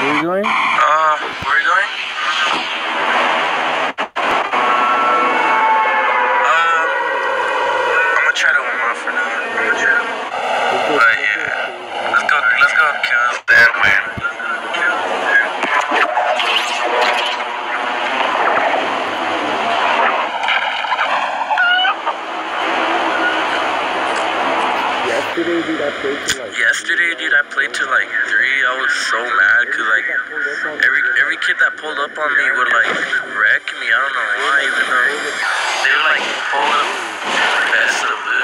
What are you doing? Uh, what are you doing? Um, uh, I'm gonna try to warm up for now. But yeah, let's go, let's go kill that man. Yesterday, dude, I. Yesterday, dude, I played till like three. I was so mad because like every every kid that pulled up on me would like wreck me. I don't know why, even though they were like pulling the best of the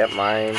get mine.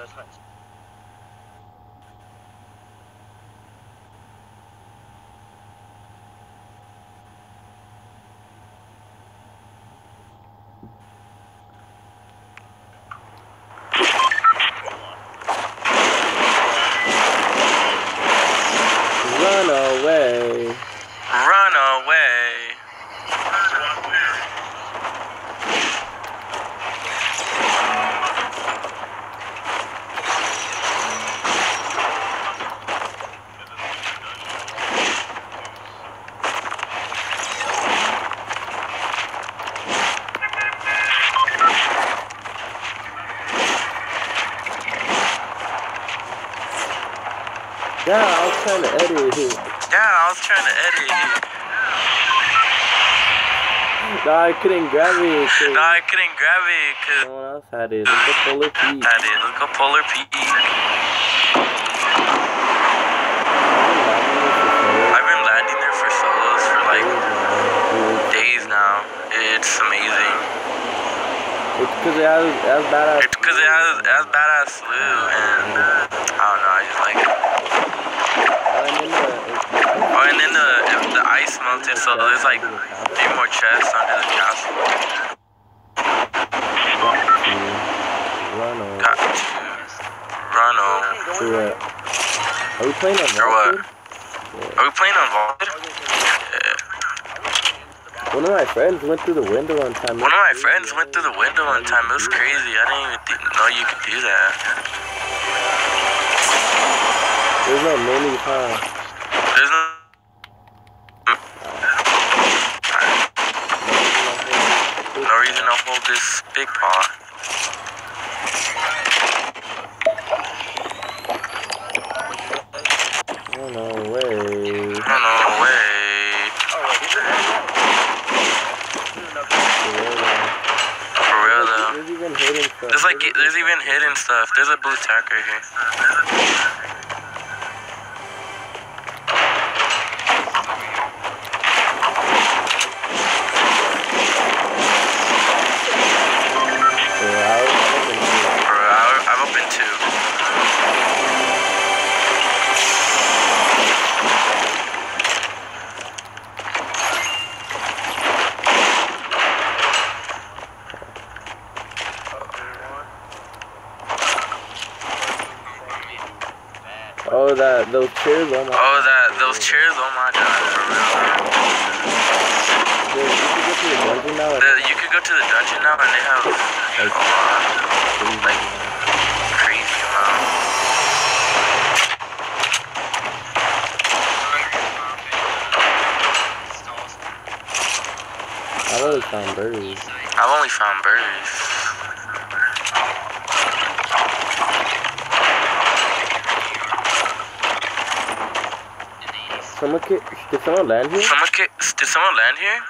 best hunts. Run away. I couldn't grab it. 'cause No, I couldn't grab it because Someone else had it. Look at Polar Peak. I did. Let's go Polar Peak. I've been landing there for solos for like days now. It's amazing. It's because it has, it has badass. It's because it has, it has badass slew and I don't know, I just like it. And then the, it's- Oh, and then the ice melted, so there's like three more chests under the castle. Run on. Got to run on. To it. Are we playing on Or what? Are we playing on vaulted? Yeah. One of my friends went through the window one time. One of my friends went through the window one time. It was crazy. I didn't even think, know you could do that. There's no minis, huh? There's no. No reason to hold this big pot. Oh, no way. No, no way. For real though. There's even hidden stuff. There's like there's even hidden stuff. There's a blue tack right here. Chairs. Oh my. Oh, that those chairs. Oh my god, for real. Dude, you can get to the dungeon now. The, you could go to the dungeon now, and they have a lot, like crazy amount. I've always found birds. I've only found birds. Someone did someone land here? Someone did someone land here?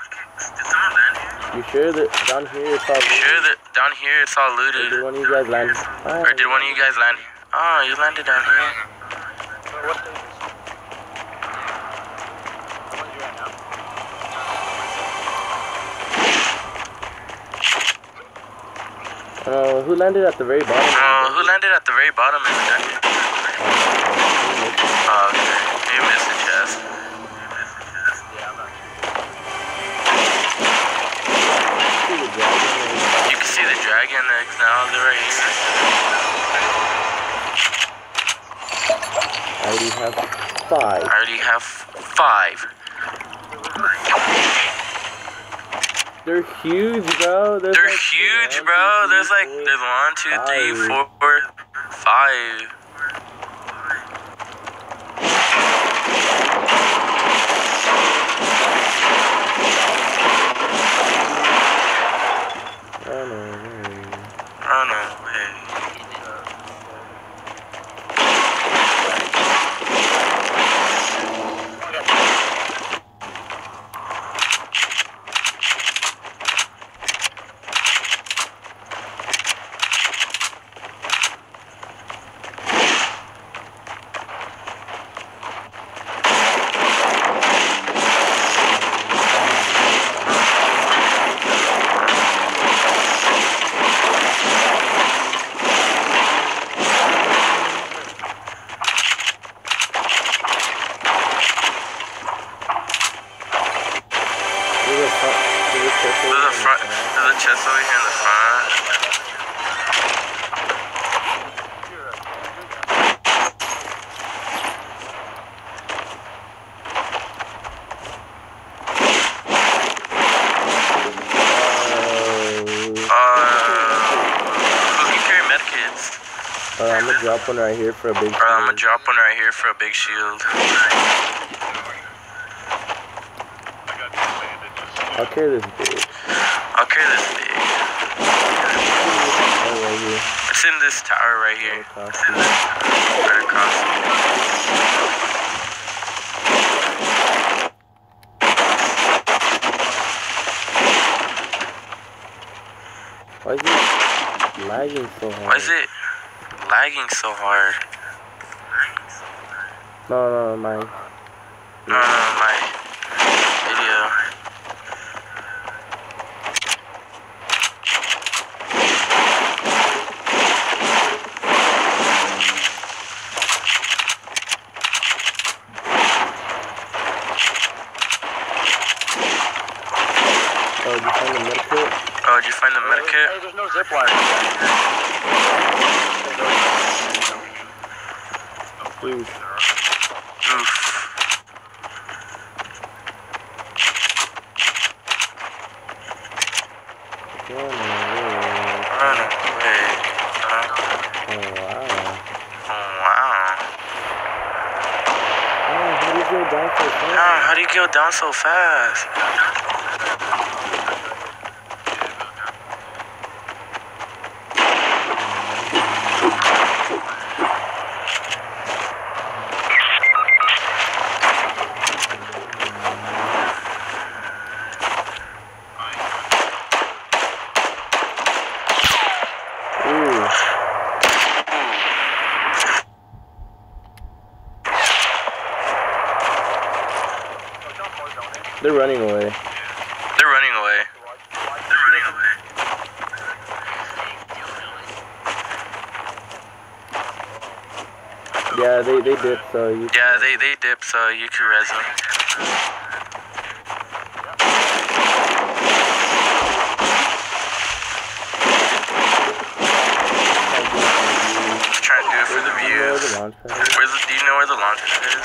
You sure that down here it's all? You sure that down here it's all Or did one of you guys land? Or did one of you guys land here? Oh, you landed down here. Uh, who landed at the very bottom? Uh, who landed at the very bottom in the dungeon? Oh, okay. You missed the see the dragon eggs now. They're right here. I already have five. I already have five. They're huge, bro. There's They're like huge, bro. There's like there's one, two, three, four, five. Oh, no, no. Oh no way. There's a front. There's a chest over There's a in the front. front. There's a chest over here in the front. I'm gonna drop one right here for a big. Bro, I'm gonna drop one right here for a big shield. I'll carry this big. I'll carry this big. Oh, right here. It's in this tower right here. It's in this right across. Why is it lagging so hard? Why is it lagging so hard? No, no, mine. No, no, no, my video. Oh, did you find the medkit? Oh, did you find the medikit? Hey, there's no zip line. Oof. Oof. Run away. Run away. Uh, Oh, wow. oh, wow. Oh, how did you go down so fast? Ah, how do you go down so fast? Ooh. They're running away. They're running away. They're running away. Yeah, they, they did, so you Yeah, they, they dip, so you can res them. Trying to do it for the views. the launch pad is? Where's the, do you know where the launch pad is?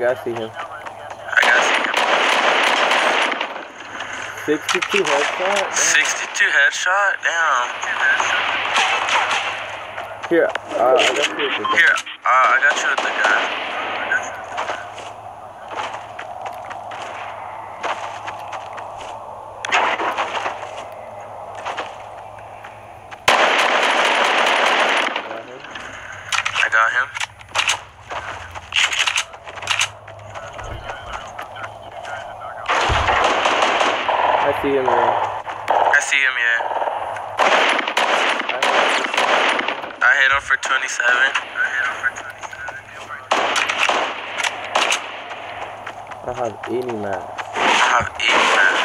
Gotta see him. I gotta see him. 62 headshot. Damn. 62 headshot? Damn. Here, uh, I got you with the gun. Here, uh, I got you with the gun. Got him. I got him. I see him there. I see him, yeah. I hit him for 27. I have 80 max. I have eight man.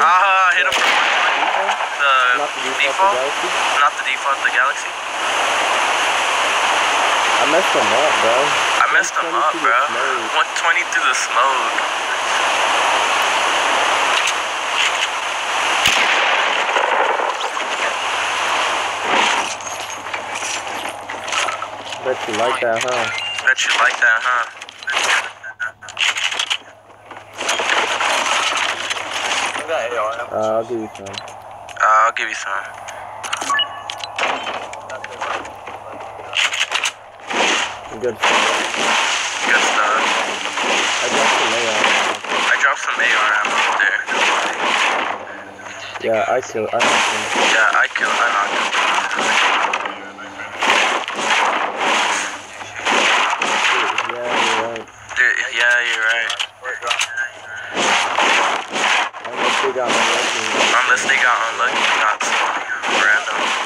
Ah, I hit him for 120. The Not the default, default? the Galaxy. Not the default, the Galaxy. I messed him up, bro. I messed him 120 up, through bro. the smoke. 120 through the smoke. Bet you like that, huh? Bet you like that, huh? Uh, I'll give you some. Uh, I'll give you some. Good stuff. Good stuff. I got some AR. I dropped some AR ammo up there. Yeah, I killed. I knocked him. Yeah, I killed. I knocked him. Yeah, you're right. Dude, yeah, you're right. Unless they got weapon. Unless they got unlucky and got some random.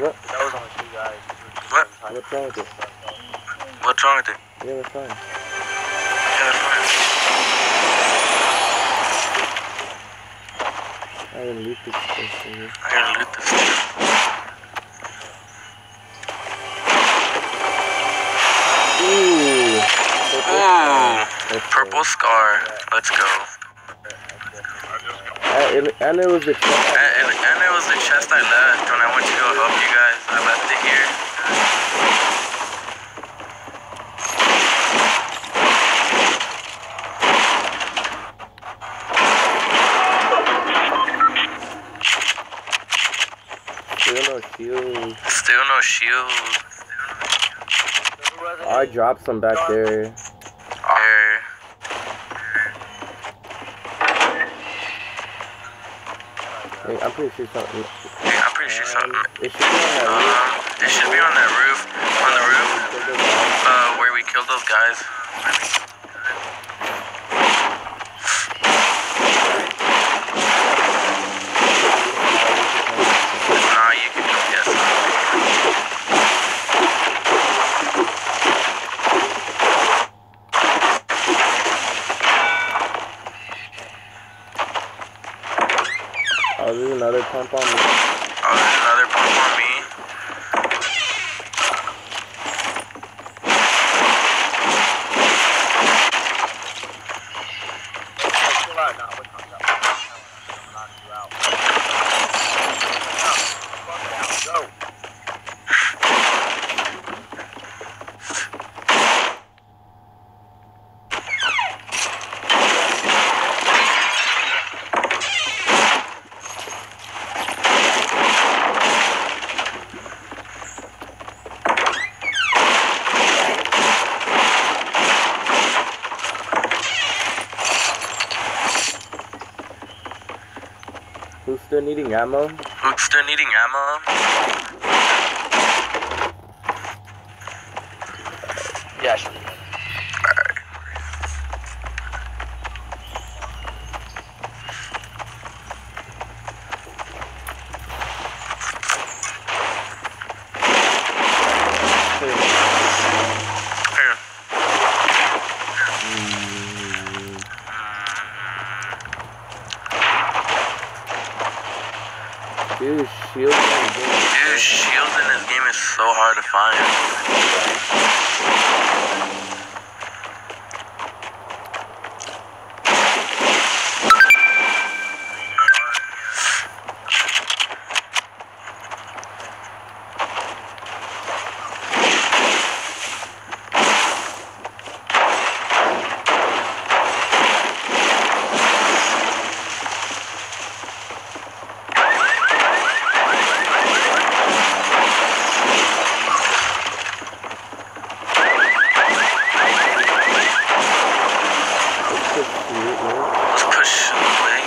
What? That was only two guys. What? What's wrong with it? What's wrong with it? Yeah, fine. Yeah, that's fine. I didn't loot this place for you. I gotta loot this. Ooh. Ah. Ooh, Let's purple go. scar. Let's go. And, it- and it was the And, and, and it was the chest I left when I went to go help you guys. I left it here. Still no shield. Still no shield. Some back there. There. Hey, I'm pretty sure something. Yeah, I'm pretty sure something. Um, it should be on that roof. Um, it should be on that roof. On the roof. Uh, where we killed those guys. Nah, you can go get some. Oh, there's another pump on me. Oh, there's another pump on me. Go. Who's still needing ammo? Still needing ammo? Yeah, sure. Here. Mm, Dude, shield. Dude, shields in this game is so hard to find. Let's just shoot, man. Let's push the link.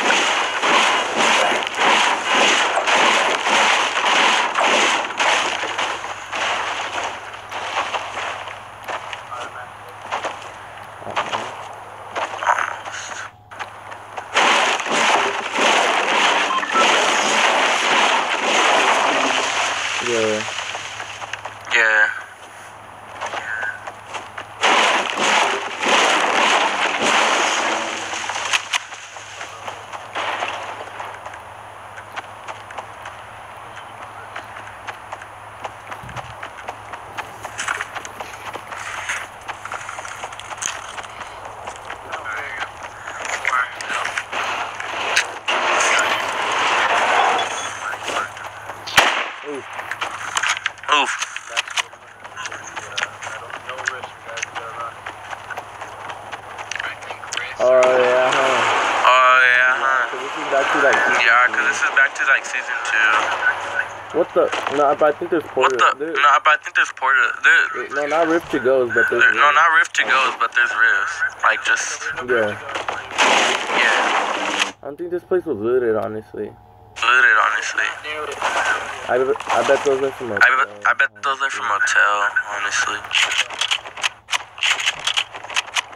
Yeah. Yeah. Oof. Oh yeah. Huh. Oh yeah, huh? So this is back to like. season Yeah, two. cause this is back to like season two. What the? No, but I think there's What porter. the? there- No, but I think there's porta. There, No, not Rift to goes, but there's. there, no, not rift to goes, but there's rifts. Like just Yeah. yeah, I don't think this place was looted, honestly. looted honestly. I, I bet those are from. I bet, I bet those are from hotel, honestly.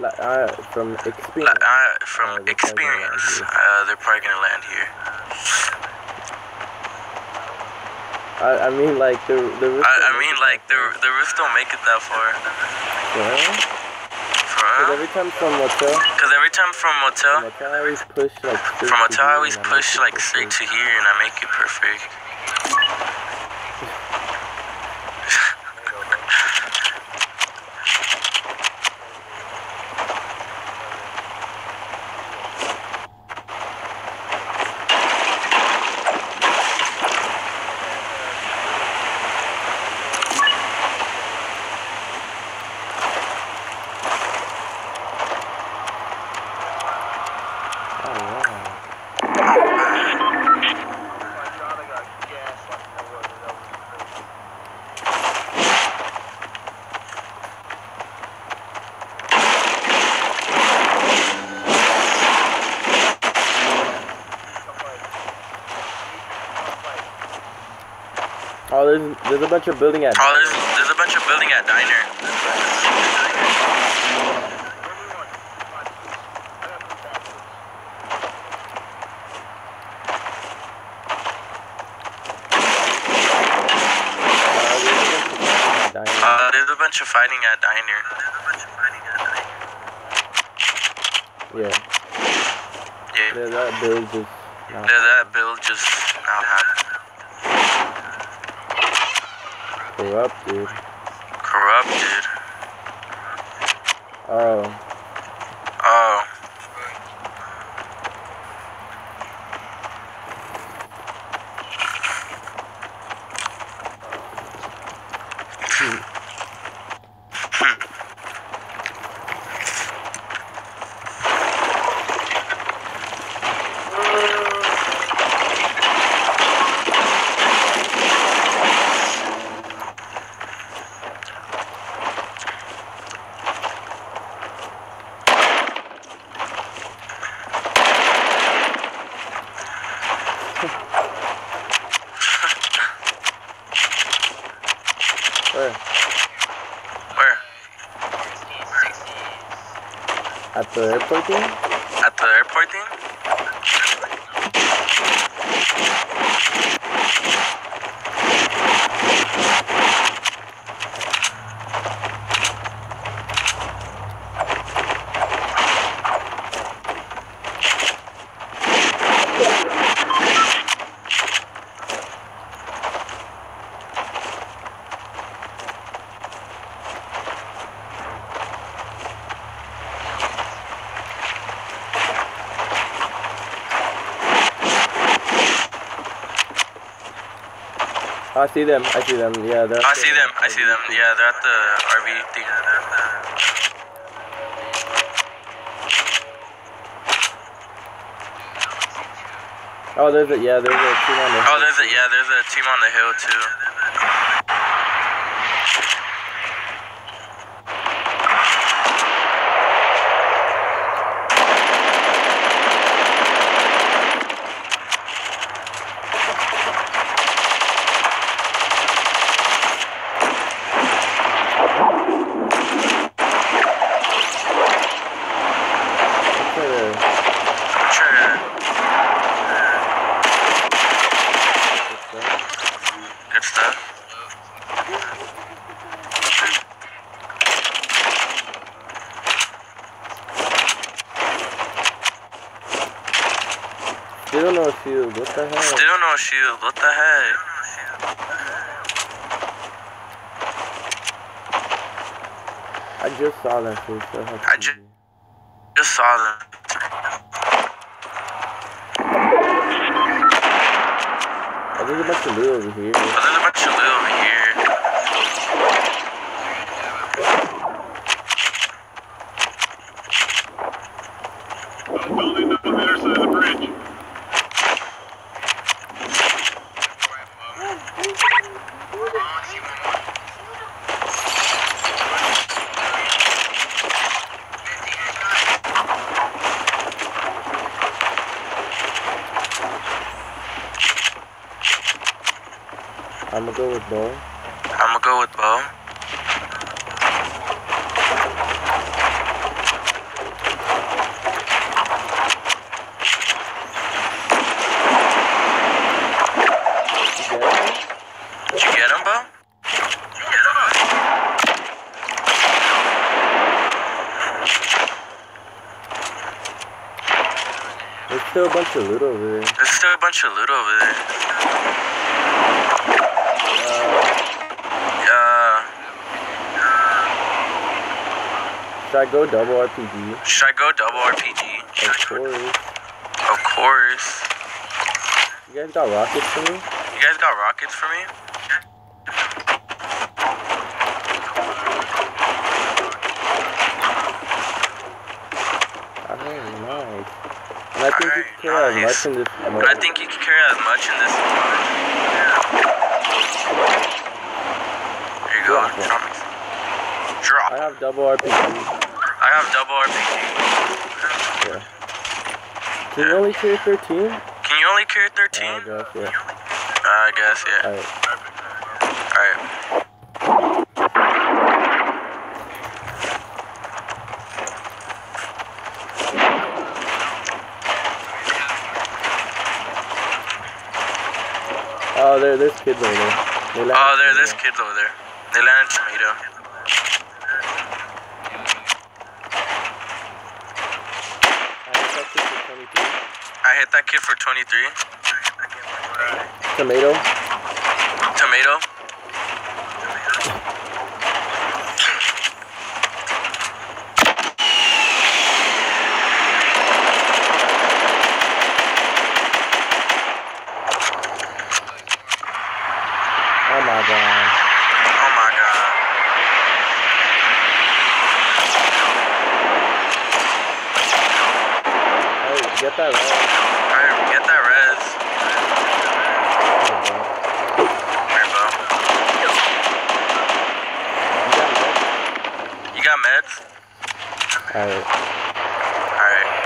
Like, uh, from Like, experience. I, Oh, from they're probably gonna land experience, uh, they're probably gonna land here. I, I mean, like the the. Rift I, I mean, make it like the that the rifts don't make it that far. Yeah. Cause every time from motel, Cause every time from from motel, motel I always push like. from to motel I here always and I make push like straight to here and I make it perfect. Oh wow. Oh, there's there's a bunch of building at. Oh, there's there's a bunch of building at diner. Uh, there's a bunch of fighting at diner. yeah, Yeah, yeah, that build just. Nah. yeah, that build just now corrupted. Corrupted. Oh, Oh. At the airport thing? At the airport thing? Oh, I see them. I see them. Yeah, they're. I see them. I see them. Yeah, they're at the RV thing. Oh, there's a yeah. There's a team on the. Oh, there's a yeah. There's a team on the hill too. Sure. I'm sure. Good stuff. Still no shield. What the hell? Still no shield. What the heck? I just saw that shit. So how I ju- crazy. Just saw them. Oh, there's a bunch of loot over here. But there's a bunch of loot over here. Building up on the other side of the bridge. I'm gonna go with bow. I'm gonna go with bow. You get it? Did you get him, bow? There's still a bunch of loot over there. There's still a bunch of loot over there. Uh, should I go double RPG? should I go double RPG? Of course. Of course. You guys got rockets for me? You guys got rockets for me? I Alright, nice. And I think you can carry as much in this I think you can carry as much in this. There you go. Drop. Drop. me. Drop. I have double RPG. I have double RPG. Yeah. Can you only carry 13? Can you only carry 13? I guess, yeah. I guess, yeah. Alright. Alright. Oh, there, there's kids over there. They Oh, there, there's kids over there. They landed tomato. I hit that kid for 23. I hit that kid for 23. Tomato. Tomato. Oh my god. Oh my god. Hey, get that right. Alright, get that res. Here, bro. You got meds? Alright. Alright.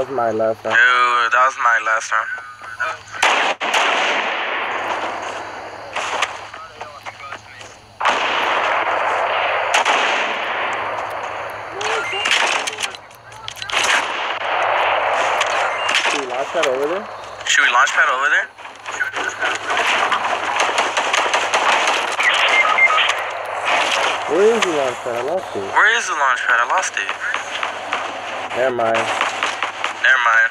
was my last Dude, that was my last round. Should we launch over there? Should we launch pad over there? Where is the launch pad? I lost it. Where is the launch pad? I lost it. Never mind. Never mind.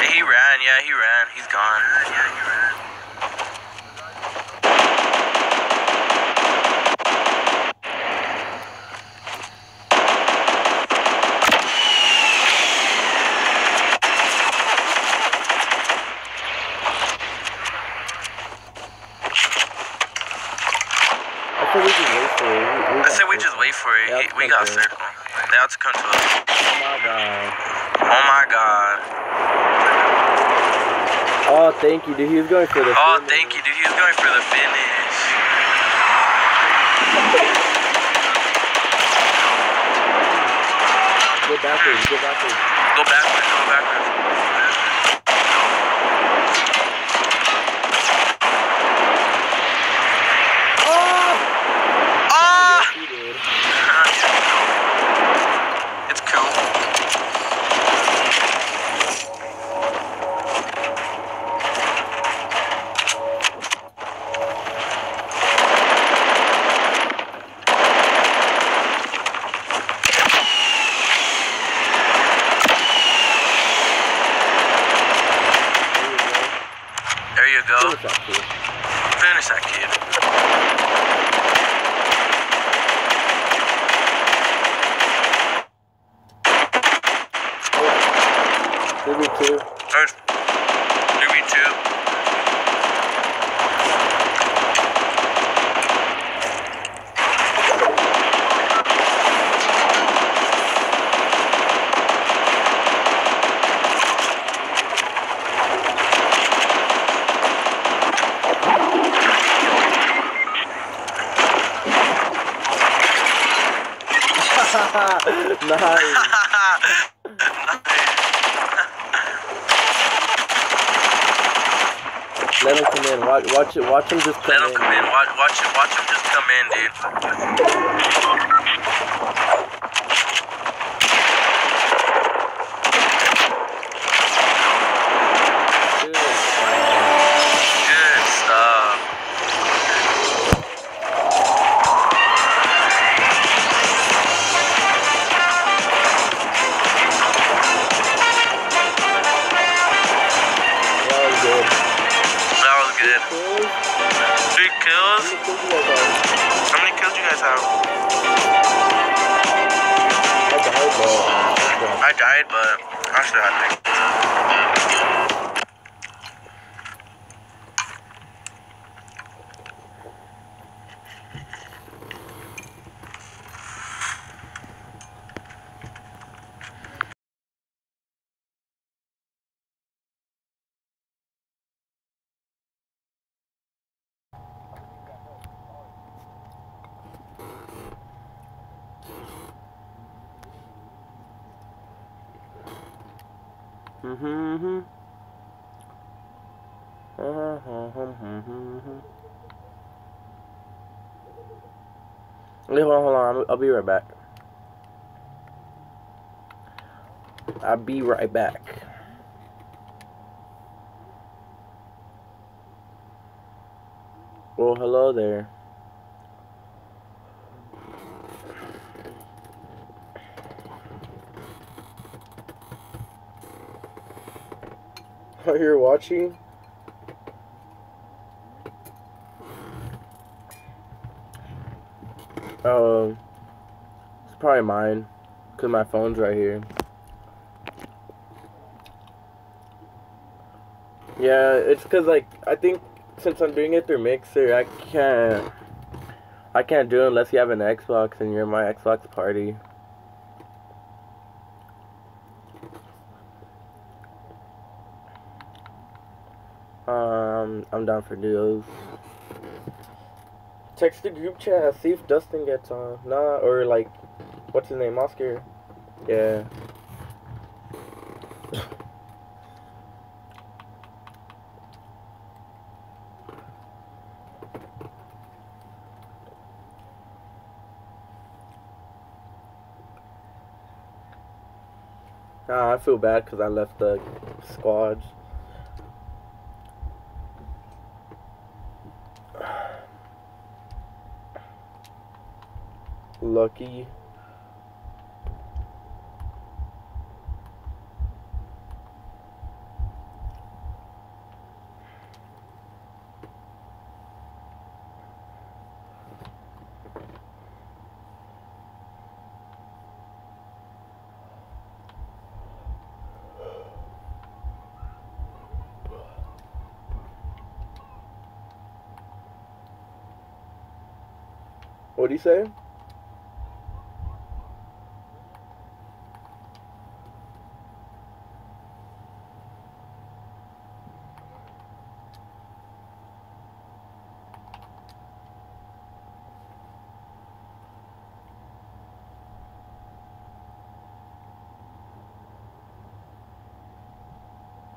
Hey, he ran. Yeah, he ran. He's gone. Yeah, he ran. I said we just wait for it. We, we I said we just wait for it. It's we got circle. They have to come to us. Oh my god. Oh my god. Oh, thank you, dude. He was going for the. Oh, finish. thank you, dude. He was going for the finish. Go backwards. Go backwards. Go backwards. Go backwards. Ah! Yes, he did. it's cool. There you go. There you go. Finish that, kid. Finish that kid. Give me two. There's give me two. nice. Let him come in. Watch, it. Watch him just come Let him in. come in. Watch, watch him. Watch him hold on, hold on. I'll- be right back. I'll be right back. Well, hello there. Are you watching? Um, it's probably mine, cause my phone's right here. Yeah, it's cause like I think since I'm doing it through Mixer, I can't. I can't do it unless you have an Xbox and you're my Xbox party. Um, I'm down for duos. Text the group chat, see if Dustin gets on. Nah, or like, what's his name, Oscar? Yeah. Nah, I feel bad because I left the squad. Lucky. You say?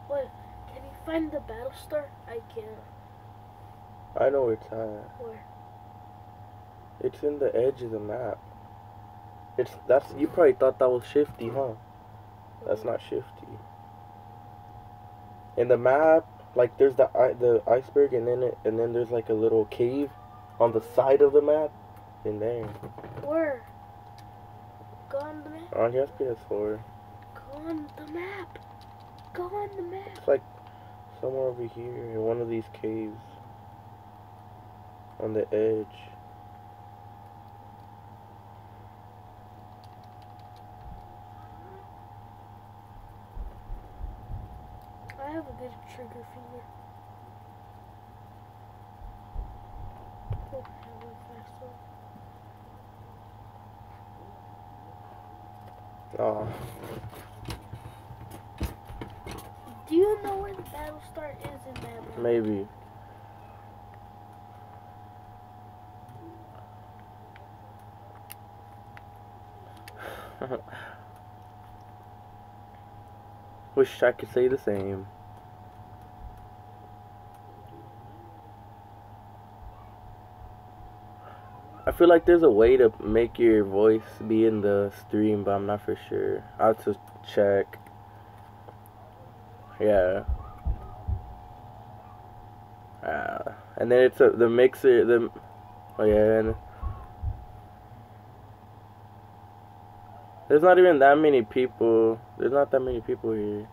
What? Can you find the battle star? I can't. I know it's at. Where? It's in the edge of the map. It's that's you probably thought that was shifty, huh? That's not shifty. In the map, like there's the the iceberg, and then it, and then there's like a little cave on the side of the map. In there, Where? Go on the map. on your PS4, Go on the map. Go on the map. it's like somewhere over here in one of these caves. On the edge. I have a good trigger finger. Oh, I have a fast one. Oh, Do you know where the battle star is in that map? maybe. Wish I could say the same. Feel like there's a way to make your voice be in the stream, but I'm not for sure. I'll to check. Yeah. Uh, and then it's a, the mixer, the, oh yeah, and there's not even that many people, there's not that many people here.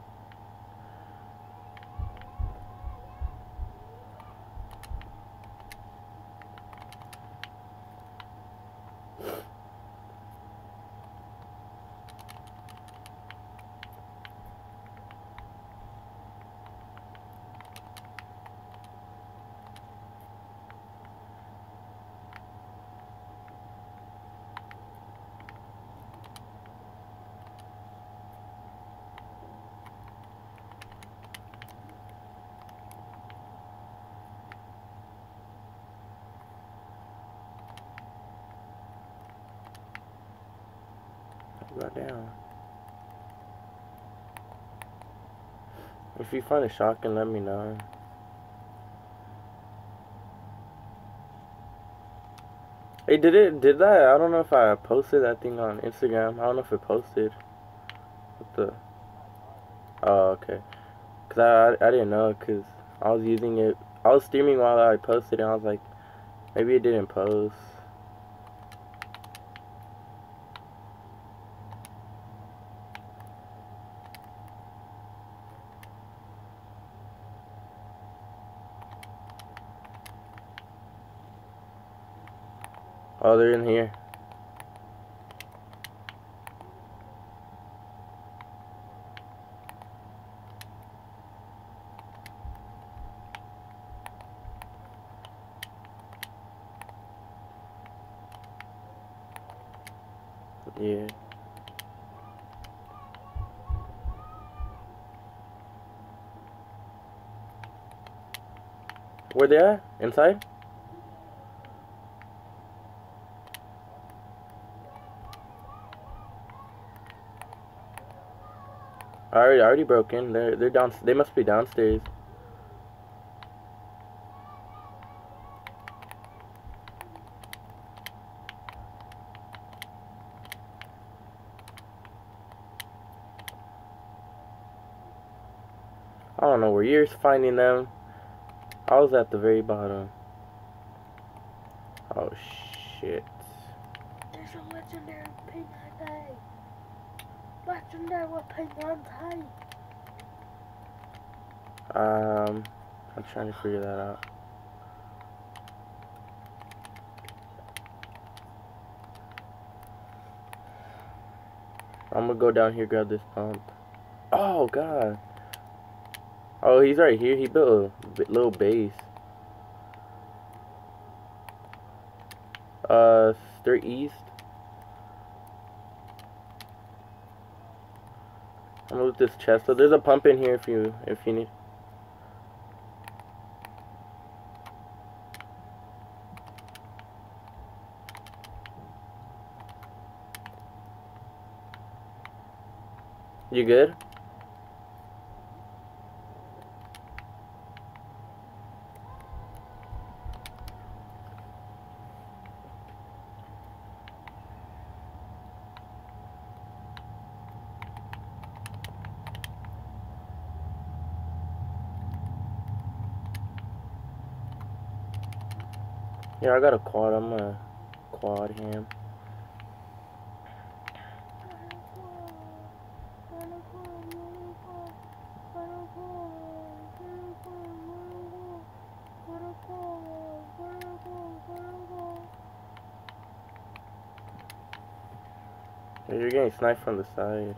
Got down. If you find a shotgun, let me know. Hey, did it? Did that? I don't know if I posted that thing on Instagram. I don't know if it posted. What the? Oh, okay. Cause I I didn't know. Cause I was using it. I was streaming while I posted, and I was like, maybe it didn't post. Oh, they're in here. Yeah. Where they are? Inside? I already, I already broke in. They're they're down. They must be downstairs. I don't know where you're finding them. I was at the very bottom. Oh shit. There's a legendary ping today. Um, I'm trying to figure that out. I'm gonna go down here grab this pump. Oh god. Oh, he's right here. He built a little base. Uh, straight east. Loot this chest. So there's a pump in here if you if you need. You good? Yeah, I got a quad. I'm a quad him. You're getting sniped from the side.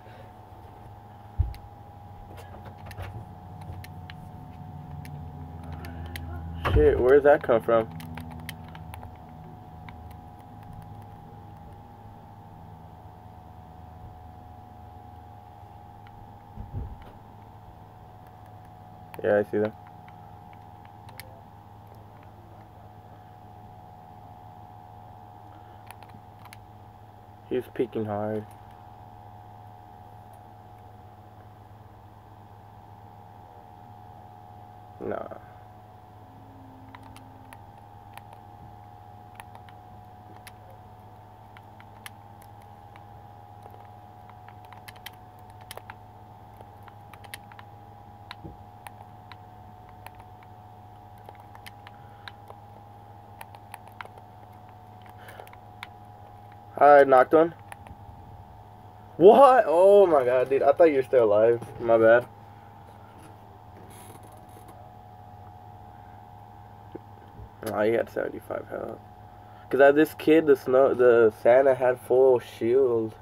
Shit, where's that come from? Yeah, I see them. He's peeking hard. Nah. I knocked one. What? Oh my god, dude. I thought you were still alive. My bad. Oh, he had 75 health. Cause I this kid, the snow, the Santa had full shield.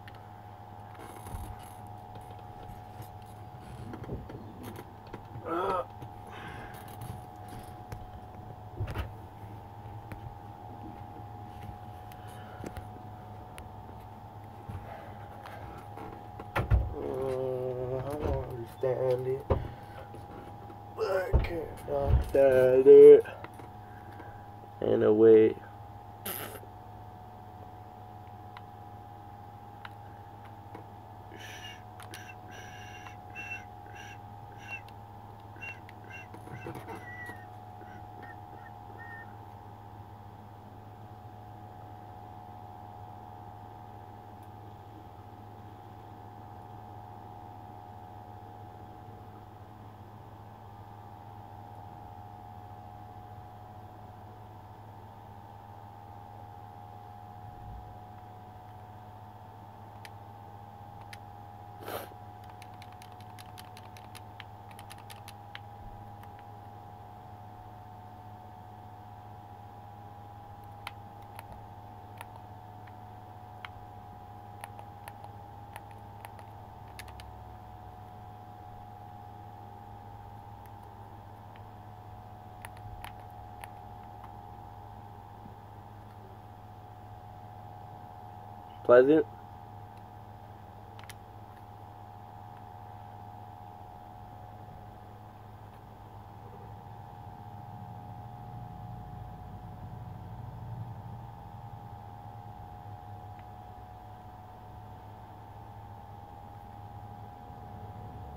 pleasant.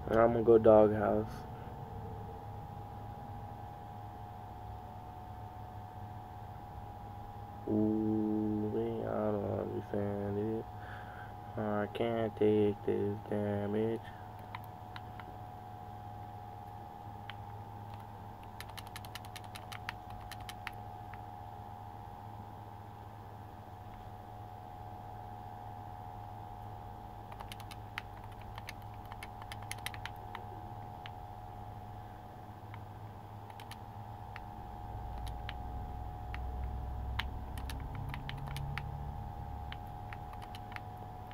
And I'm gonna go doghouse. Take this damage.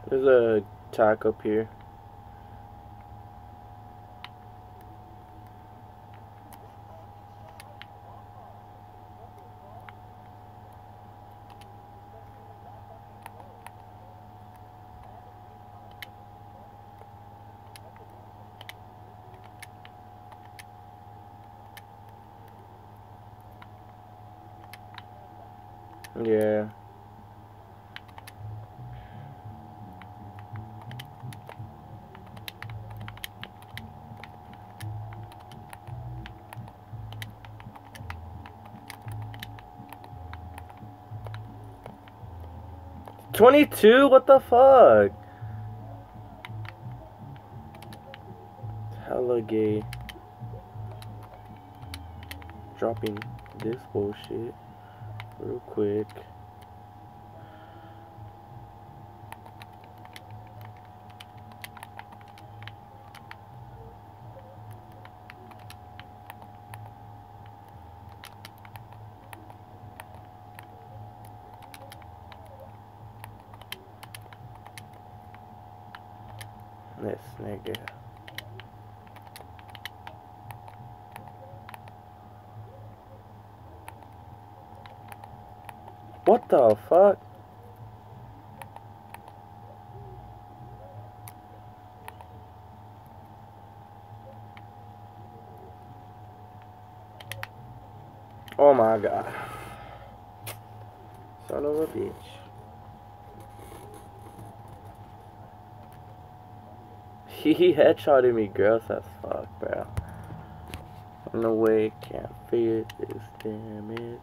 There's a tack up here. Yeah. Twenty-two? What the fuck? Hella gay. Dropping this bullshit real quick. This nigga. What the fuck? God. Son of a bitch. He headshotted me gross as fuck, bro. No way, can't feel this damage.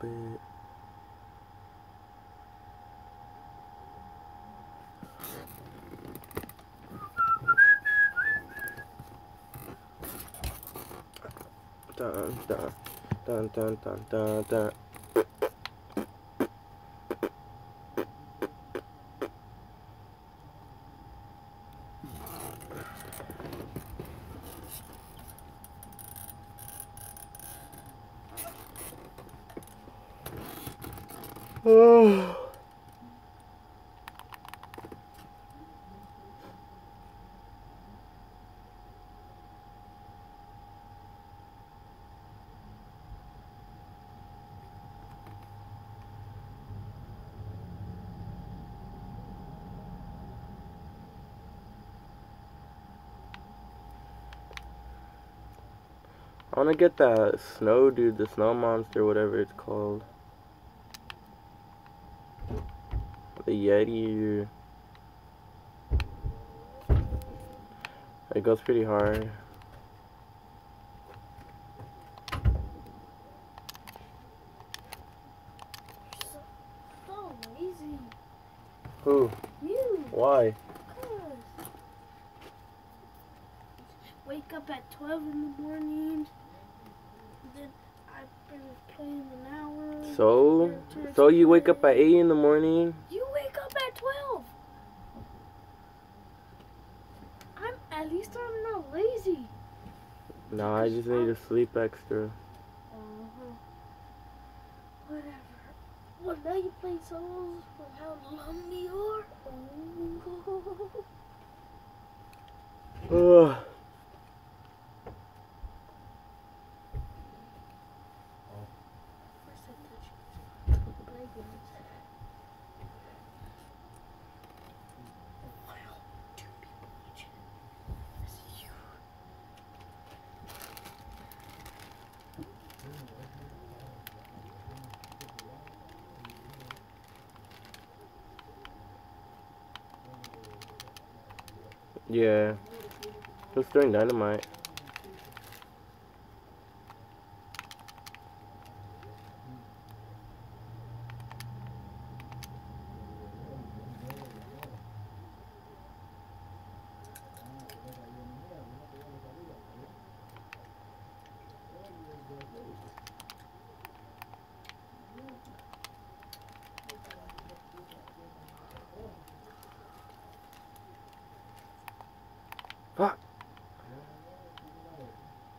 Bit. Dun dun dun dun dun dun dun. Oh. I wanna get that snow dude, the snow monster, whatever it's called. The Yeti. It goes pretty hard. So, so lazy. Who? You. Why? Cause. Wake up at 12 in the morning. Then I finish playing an hour. So? go to So you wake up at 8 in the morning? You wake up at 12. I'm at least I'm not lazy. Nah, I just need to sleep extra. Uh-huh. Whatever. Well, now you play solos with how lonely you are. Oh. Ugh. First I touch playgrounds. Wow, two people watching. That's you. Yeah. Who's throwing dynamite?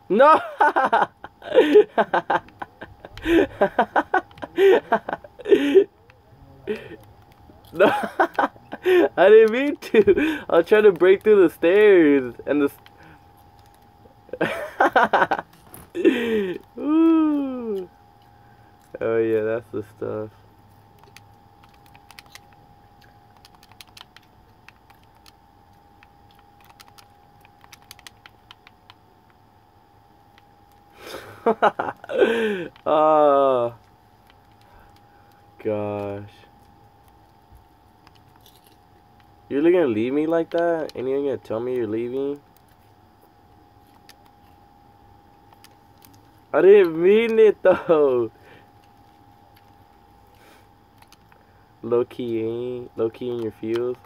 No! no! I didn't mean to. I was trying to break through the stairs and the. s- Ooh. Oh yeah, that's the stuff. oh gosh. You're really gonna leave me like that? And you're gonna tell me you're leaving? I didn't mean it though. Low key ain't eh? low key in your feels.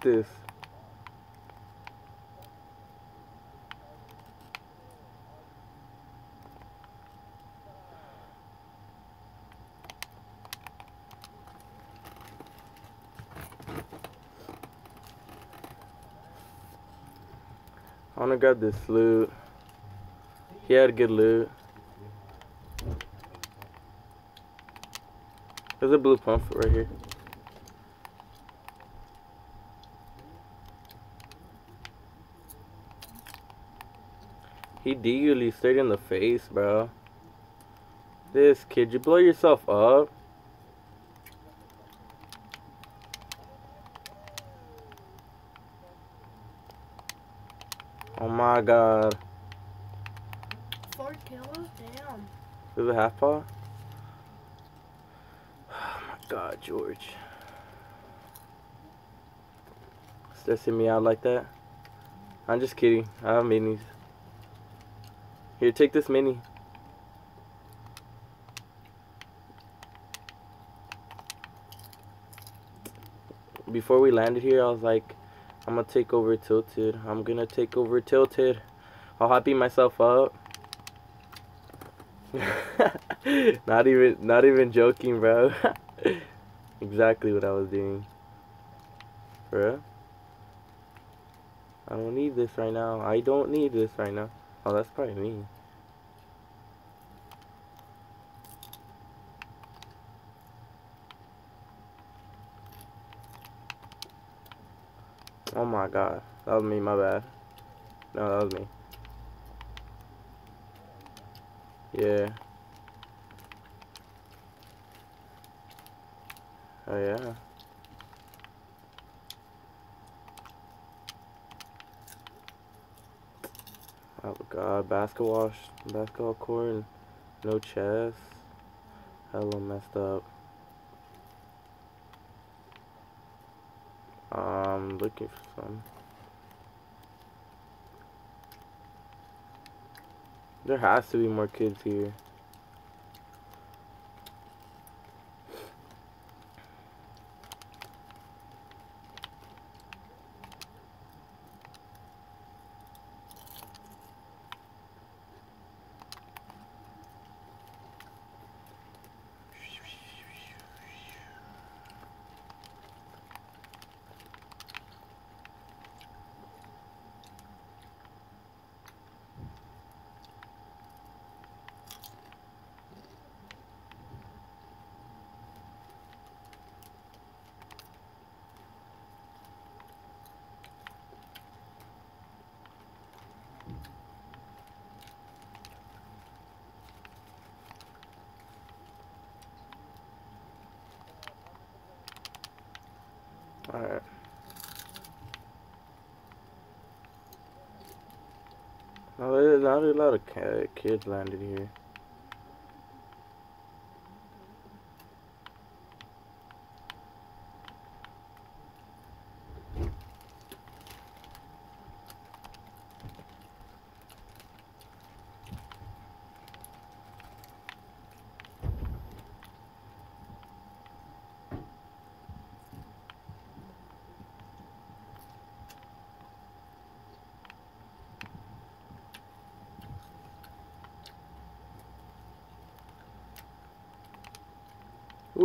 This. I wanna grab this loot. He had good loot. There's a blue pump right here. You straight in the face, bro. This kid, you blow yourself up. Oh my god. four kills? Damn. With a half paw? Oh my god, George. Stressing me out like that? I'm just kidding. I have minis. Here, take this mini. Before we landed here, I was like, I'm gonna take over Tilted. I'm gonna take over Tilted. I'll happy myself up. not even not even joking, bro. exactly what I was doing. Bro. I don't need this right now. I don't need this right now. Oh, that's probably me. Oh my god. That was me, my bad. No, that was me. Yeah. Oh yeah. Oh god, basketball, basketball court, and no chess. Hella messed up. Um, looking for some. There has to be more kids here. Alright. Now, there's not a lot of kids landed here.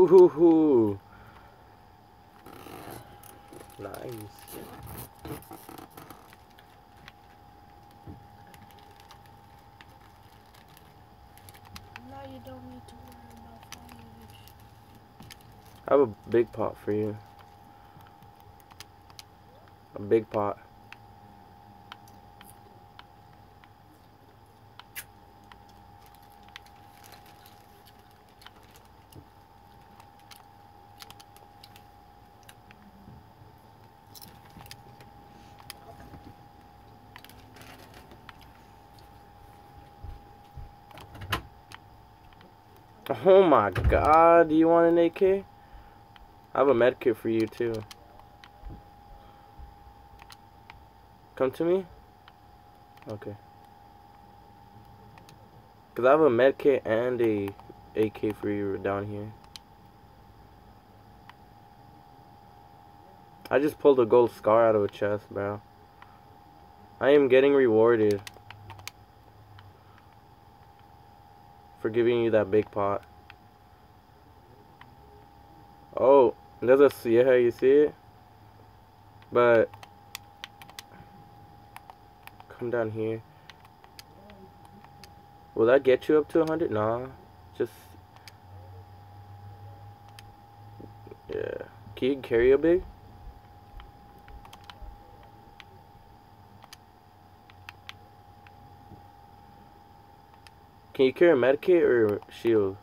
Ooh, nice. Now you don't need to worry about foliage. I have a big pot for you. A big pot. Oh my god, do you want an AK? I have a med kit for you too. Come to me? Okay. Cause I have a med kit and a AK for you down here. I just pulled a gold scar out of a chest, bro. I am getting rewarded for giving you that big pot. There's a see how you see it? But come down here. Will that get you up to 100? Nah. Just Yeah. Can you carry a big? Can you carry a medkit or shield?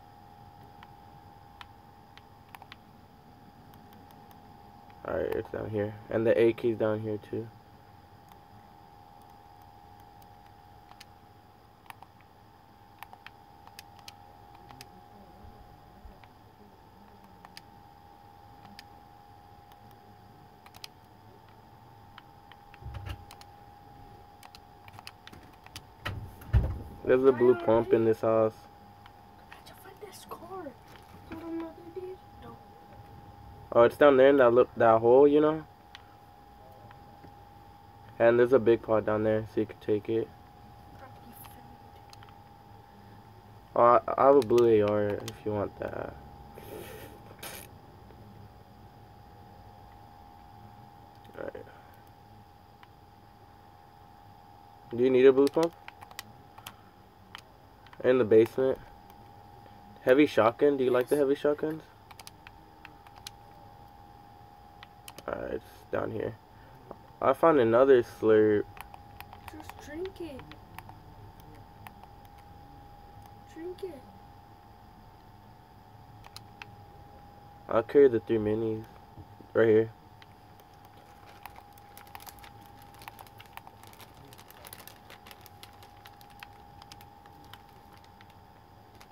it's down here. And the AK's down here too. There's a blue pump in this house. Oh, it's down there in that that hole, you know. And there's a big pot down there, so you can take it. Oh, I, I have a blue AR if you want that. Alright. Do you need a blue pump? In the basement. Heavy shotgun. Do you like the heavy shotguns? Alright, it's down here. I found another slurp. Just drink it. Drink it. I'll carry the three minis. Right here.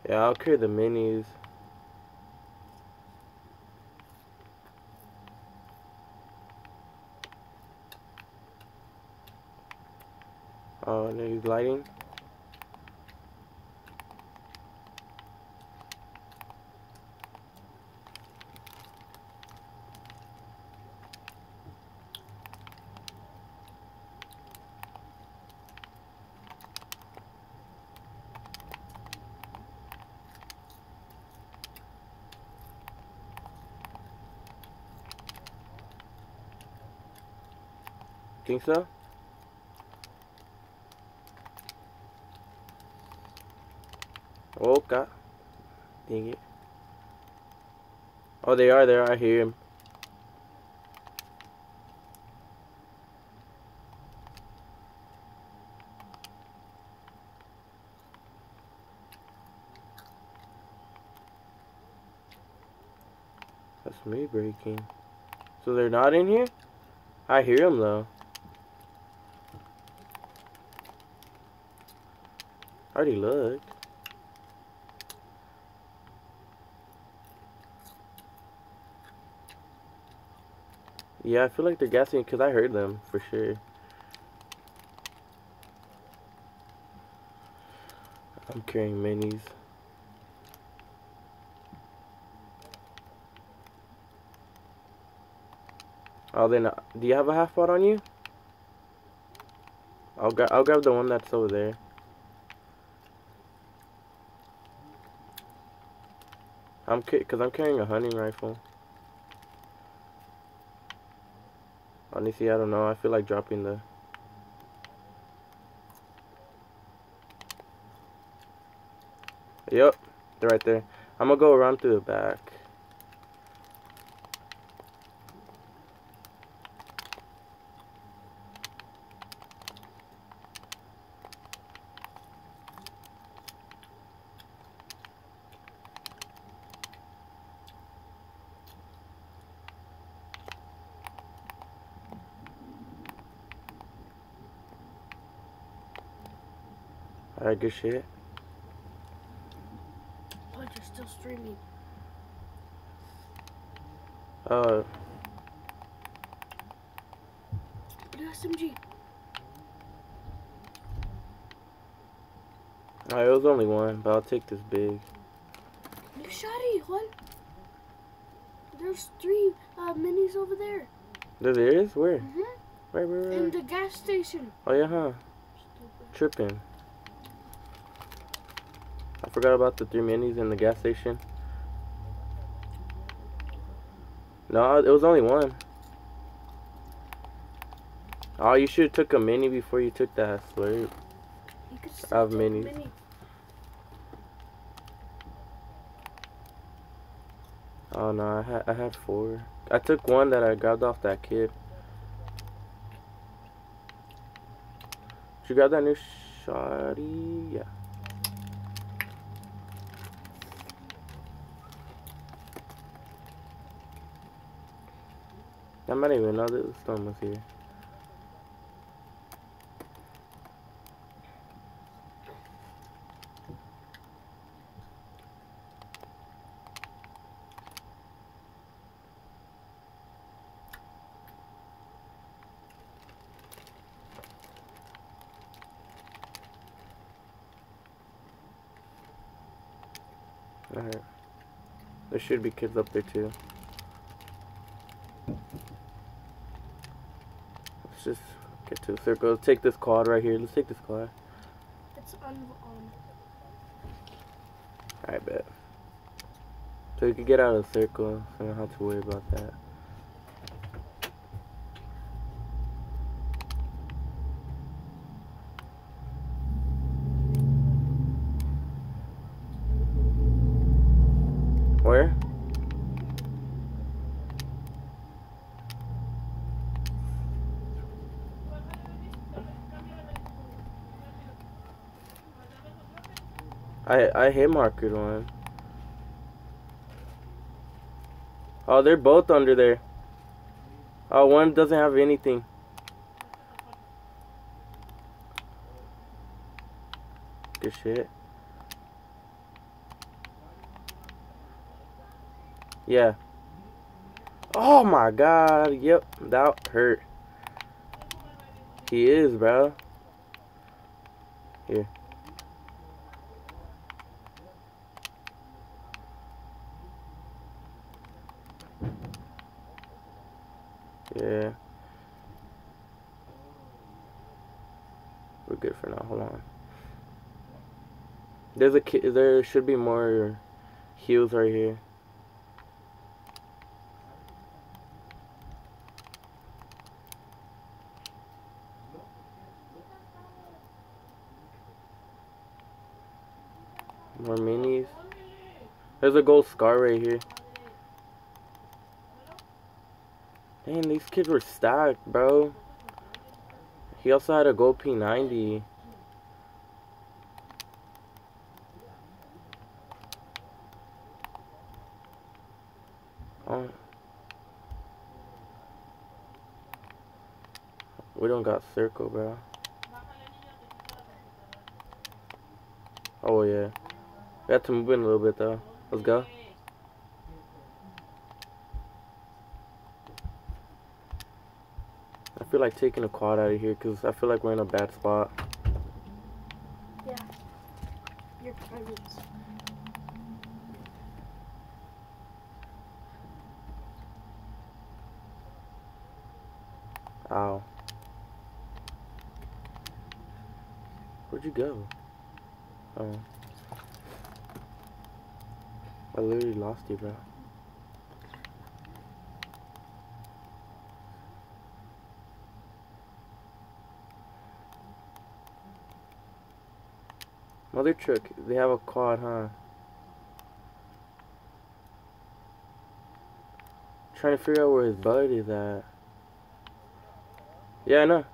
Yeah, I'll carry the minis. Lighting. Think so? God. Dang it. Oh, they are there. I hear him. That's me breaking. So they're not in here? I hear them though. I already looked. Yeah, I feel like they're gassing because I heard them for sure. I'm carrying minis. Oh, then uh, do you have a half pot on you? I'll gra I'll grab the one that's over there. I'm ca- cause I'm carrying a hunting rifle. Honestly, I don't know. I feel like dropping the. Yep, they're right there. I'm gonna go around to the back. Alright, good shit. Oh, you're still streaming. Uh, SMG. alright, it was only one, but I'll take this big. New shotty, Juan. There's three uh, minis over there. There, there is? Where? Mm-hmm. Where, where, where? In the gas station. Oh, yeah, huh? Tripping. I forgot about the three minis in the gas station. No, it was only one. Oh, you should have took a mini before you took that slurp. You could I have minis. Mini. Oh no, I had I had four. I took one that I grabbed off that kid. Did you grab that new shotty? Yeah. I might even know that the storm was here. Alright. There should be kids up there too. Get to the circle. Let's take this quad right here. Let's take this quad. It's un um, on. I bet. So we could get out of the circle, so I don't have to worry about that. Where? I hit marked one. Oh, they're both under there. Oh, one doesn't have anything. Good shit. Yeah. Oh my god. Yep, that hurt. He is, bro. Here. Yeah. We're good for now. Hold on. There's a ki- there should be more heals right here. More minis. There's a gold scar right here. Damn, these kids were stacked, bro. He also had a gold P90. Oh. We circle, bro. Oh, yeah. We have to move in a little bit, though. Let's go. I feel like taking a quad out of here because I feel like we're in a bad spot. Yeah. Your presence. Ow. Where'd you go? Oh. I literally lost you, bro. Mother truck, they have a quad, huh? Trying to figure out where his bud is at. Yeah, I know.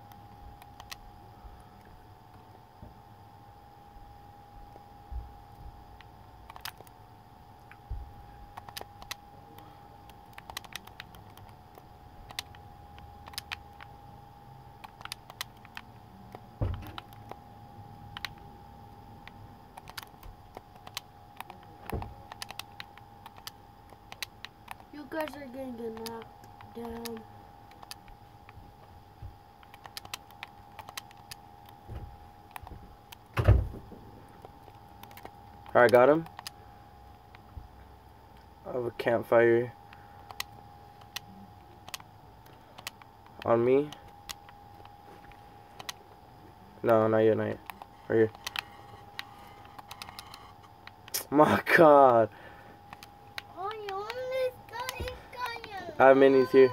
You guys are gonna get knocked down. Alright, got him. I have a campfire on me. No, not yet, not yet. Right here. My god. I have minis here.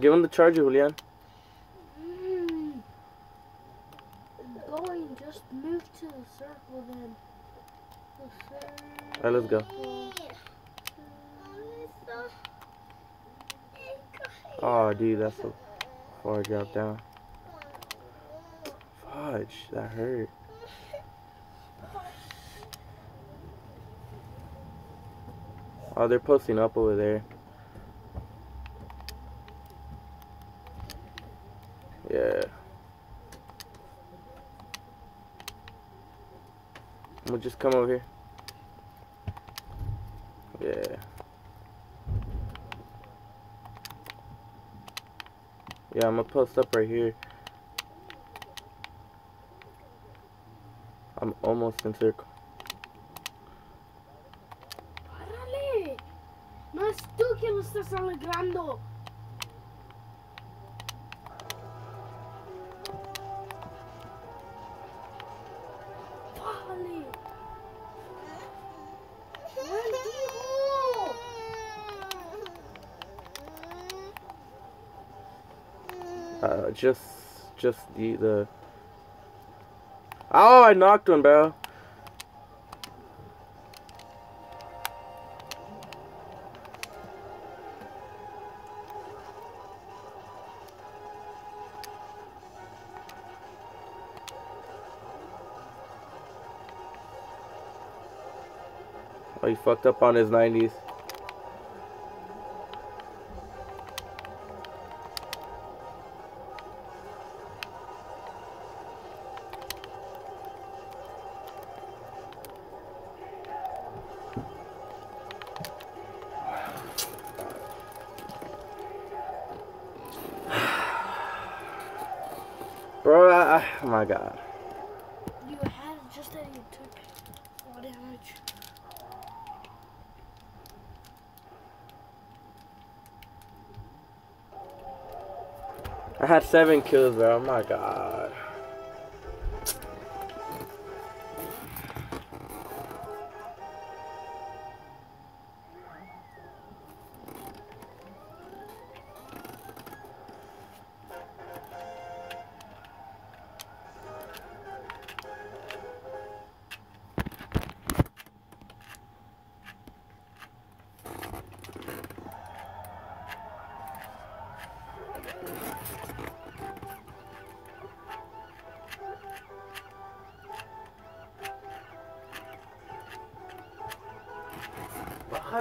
Give him the charger, Julian. Mm. Going, just move to the circle then. The Alright, let's go. Oh, dude, that's a far drop down. Fudge, that hurt. Oh, they're posting up over there. Yeah. We'll just come over here. Yeah. Yeah, I'm gonna post up right here. I'm almost in circle. Just, just the the. Oh, I knocked one, bro. Oh, he fucked up on his 90s. Seven kills, bro. Oh my god.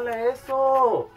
regálale eso.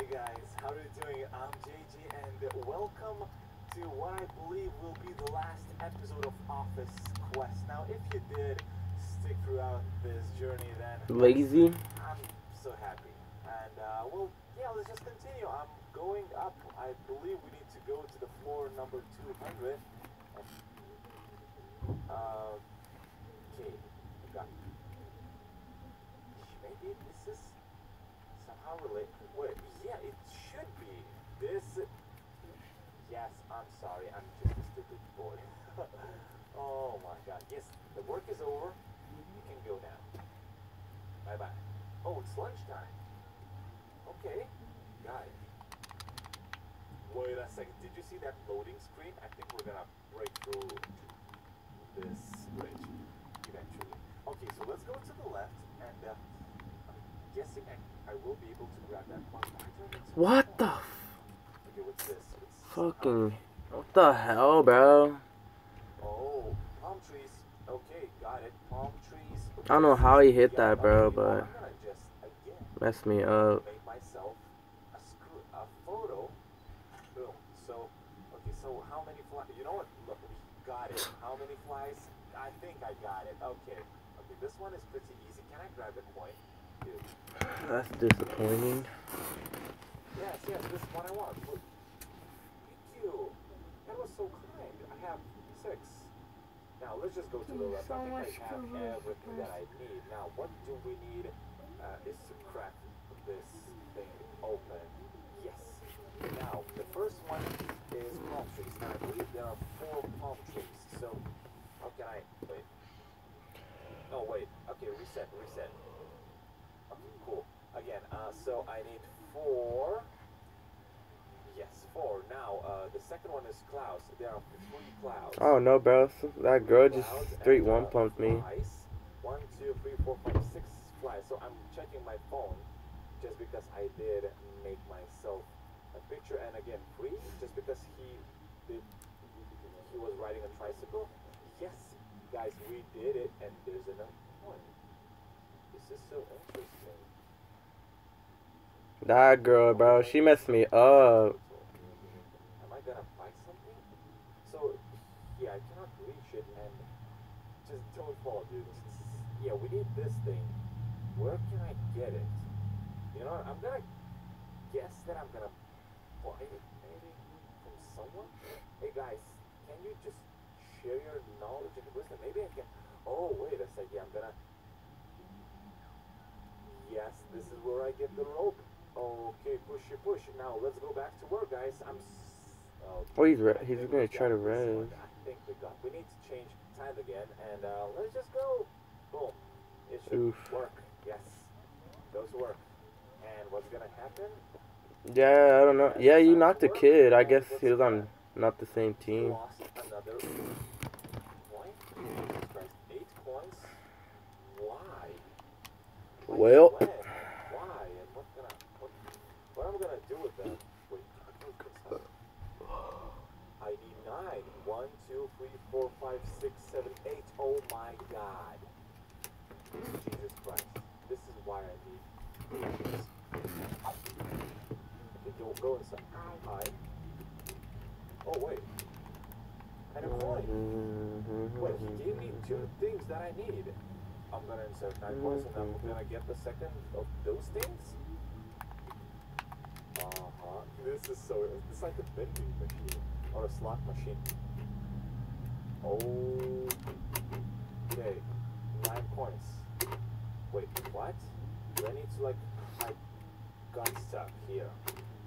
Hey guys, how are you doing? I'm JG and welcome to what I believe will be the last episode of Office Quest. Now, if you did stick throughout this journey, then Lazy. I'm so happy. And uh, well, yeah, let's just continue. I'm going up. I believe we need to go to the floor number 200. Uh, okay, got. Maybe this is somehow related. Wait, yeah, it should be. This. Yes, I'm sorry. I'm just a stupid boy. oh my god. Yes, the work is over. You can go now. Bye bye. Oh, it's lunchtime. Okay, got it. Wait a second. Did you see that loading screen? I think we're gonna break through this bridge eventually. Okay, so let's go to the left, and uh, I'm guessing I, I will be able to grab that one. Why do I need to- What the f- Okay, what's this? What's fucking. What the hell, bro? Oh, palm trees. Okay, got it. Palm trees. I don't know how he hit that, bro, but I'm gonna just again messed me up. make myself a screw a photo. Boom. So, okay. So how many flies? You know what? Look, we got it. How many flies? I think I got it. Okay. Okay. This one is pretty easy. Can I grab the coin? Dude. That's disappointing. Yes, yes. This is what I want. Thank you. That was so kind. I have six. Now let's just go to the left. So I think I have everything that I need. Now, what do we need? Uh, is to crack this thing open. Yes. Now, the first one is palm trees. Now, I believe there are four palm trees. So, how can I wait? Oh wait. Okay, reset, reset. Okay, cool. Again, uh, so I need four. Four. Now, uh, the second one is clouds. There are three clouds. Oh no, bro. That girl just straight uh, one pumped me. One, two, three, four, five, six flies. So I'm checking my phone just because I did make myself a picture. And again, free just because he did. He was riding a tricycle. Yes, guys, we did it, and there's another one. This is so interesting. That girl, bro. She messed me up. Am I gonna buy something? So, yeah, I cannot reach it and just dude. Yeah, we need this thing. Where can I get it? You know. I'm gonna guess that I'm gonna buy it maybe from someone. Hey guys, can you just share your knowledge and wisdom? Maybe I can. Oh, wait a second. yeah, I'm gonna. Yes, this is where I get the rope. Okay, push it, push it. Now let's go back to work, guys. I'm. S- oh, he's re- he's gonna try to res. I think we got. We need to change time again, and uh, let's just go. Boom. It should Oof. work. Yes, those work. And what's gonna happen? Yeah, I don't know. Yeah, you knocked a kid. I guess he was on not the same team. lost another coin. Jesus Christ, eight coins. Why? Why Well. when? Why? And what gonna what, what am I gonna do with them? Wait, I can't put this up. I need nine. One, two, three, four, five, six, seven, eight. Oh my god. Jesus Christ. This is why I need this. Okay, don't go inside. Hi. Oh wait. And a coin. Wait, he gave me two things that I need. I'm gonna insert nine points and I'm gonna get the second of those things. Uh-huh. This is so It's like a vending machine or a slot machine. Oh okay. Nine points. Wait, what? Do I need to like I got stuck here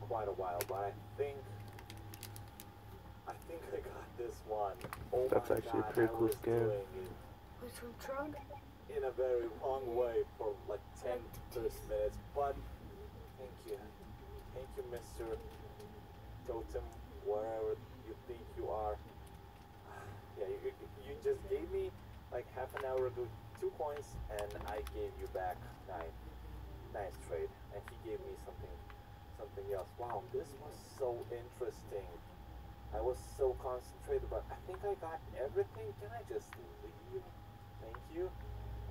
quite a while, but I think I think I got this one. Oh That's my actually a God, pretty I cool was doing it Which one, truck? in a very long way for like 10 first minutes, but thank you. Thank you, Mr. Totem, wherever you think you are. Yeah, you, you, just gave me like half an hour ago two coins, and I gave you back nine. Nice trade, and he gave me something, something else. Wow, this was so interesting. I was so concentrated, but I think I got everything. Can I just leave? Thank you.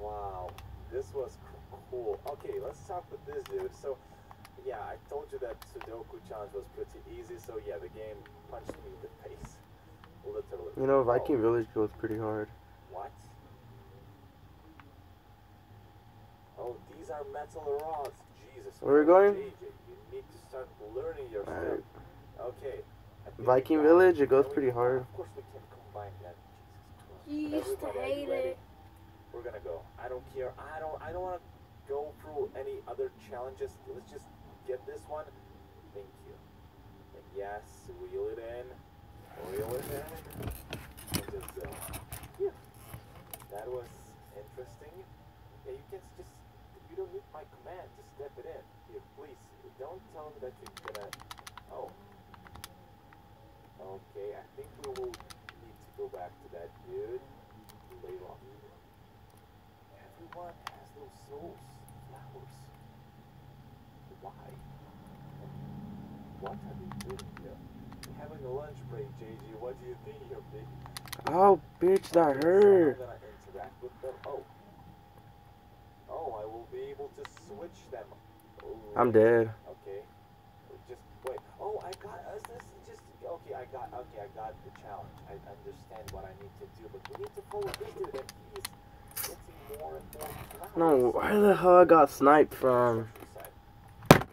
Wow, this was cool. Okay, let's talk with this dude. So, yeah, I told you that Sudoku challenge was pretty easy. So yeah, the game punched me in the face, literally. You know, Viking Oh, Village goes pretty hard. What? Oh, these are metal rods. Jesus. Where we okay, going? JJ, you need to start learning your Alright. stuff. Okay. I think we Viking got Village, it goes pretty hard. Of course, we can combine that. Jesus Christ. You used to Everybody, are hate it. We're gonna go. I don't care. I don't. I don't want to go through any other challenges. Let's just get this one. Thank you. And yes, reel it in. It in. And just uh, yeah. That was interesting. Yeah, you can just. You don't need my command. to step it in. Here, please. Don't tell me that you're gonna. Oh. Okay, I think we will need to go back to that dude later on. Everyone has those souls, flowers. Why? What are they doing here? We're having a lunch break, Oh, bitch, that hurt. I'm gonna interact with them. Oh. Oh, I will be able to switch them. Oh, I'm dead. Okay. Just wait. Oh, I got us. This is just okay. I got okay. I got the challenge. I understand what I need to do, but we need to follow this dude, and he's getting more and more. flowers. No, where the hell I got sniped from? Countryside.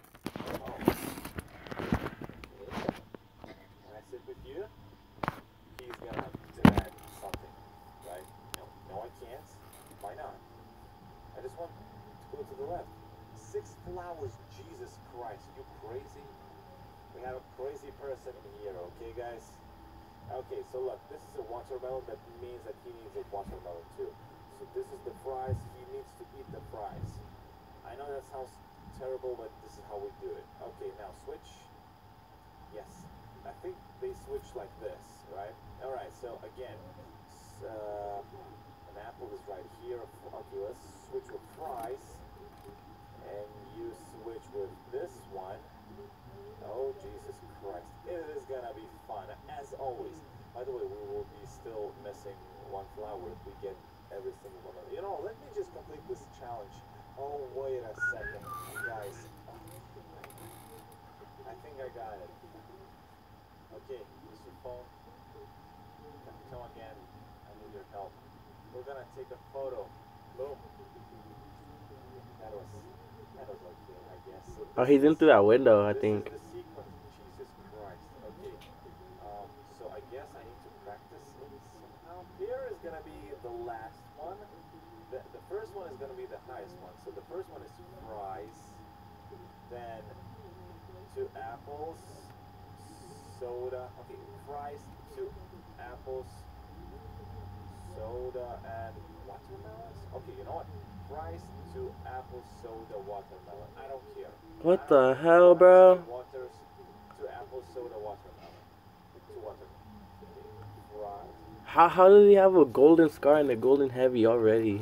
Oh. When I sit with you, he's gonna demand something, right? No, no, I can't. Why not? I just want to go to the left. Six flowers, Jesus Christ, you crazy? We have a crazy person here, okay, guys? Okay, so look, this is a That means that he needs a watermelon too. So this is the fries. He needs to eat the fries. I know that sounds terrible, but this is how we do it. Okay, now switch. Yes, I think they switch like this, right? All right. So again, uh, an apple is right here. Okay, let's switch with fries, and you switch with this one. Oh Jesus Christ! It is gonna be fun as always. By the way, we will be still missing one flower if we get every single one of. You know, let me just complete this challenge. Oh wait a second, guys. I think I got it. Okay, Mr. Phone. Come, again. I need your help. We're gonna take a photo. Boom. That was that was okay, I guess. Oh, he's in is- through that window, I think. Is the sequence. Jesus Christ. Okay. Um, so I guess I need to practice it somehow. Here is gonna be the last one. The, the first one is gonna be the highest one. So the first one is fries. Then two apples, soda. Okay, fries, two apples, soda, and watermelons. Okay, you know what? Fries, two apples, soda, watermelon. I don't care. What I the hell, bro? Waters, two apples, soda, watermelon. Two watermelon. Okay, Fries. How how does he have a golden scar and a golden heavy already?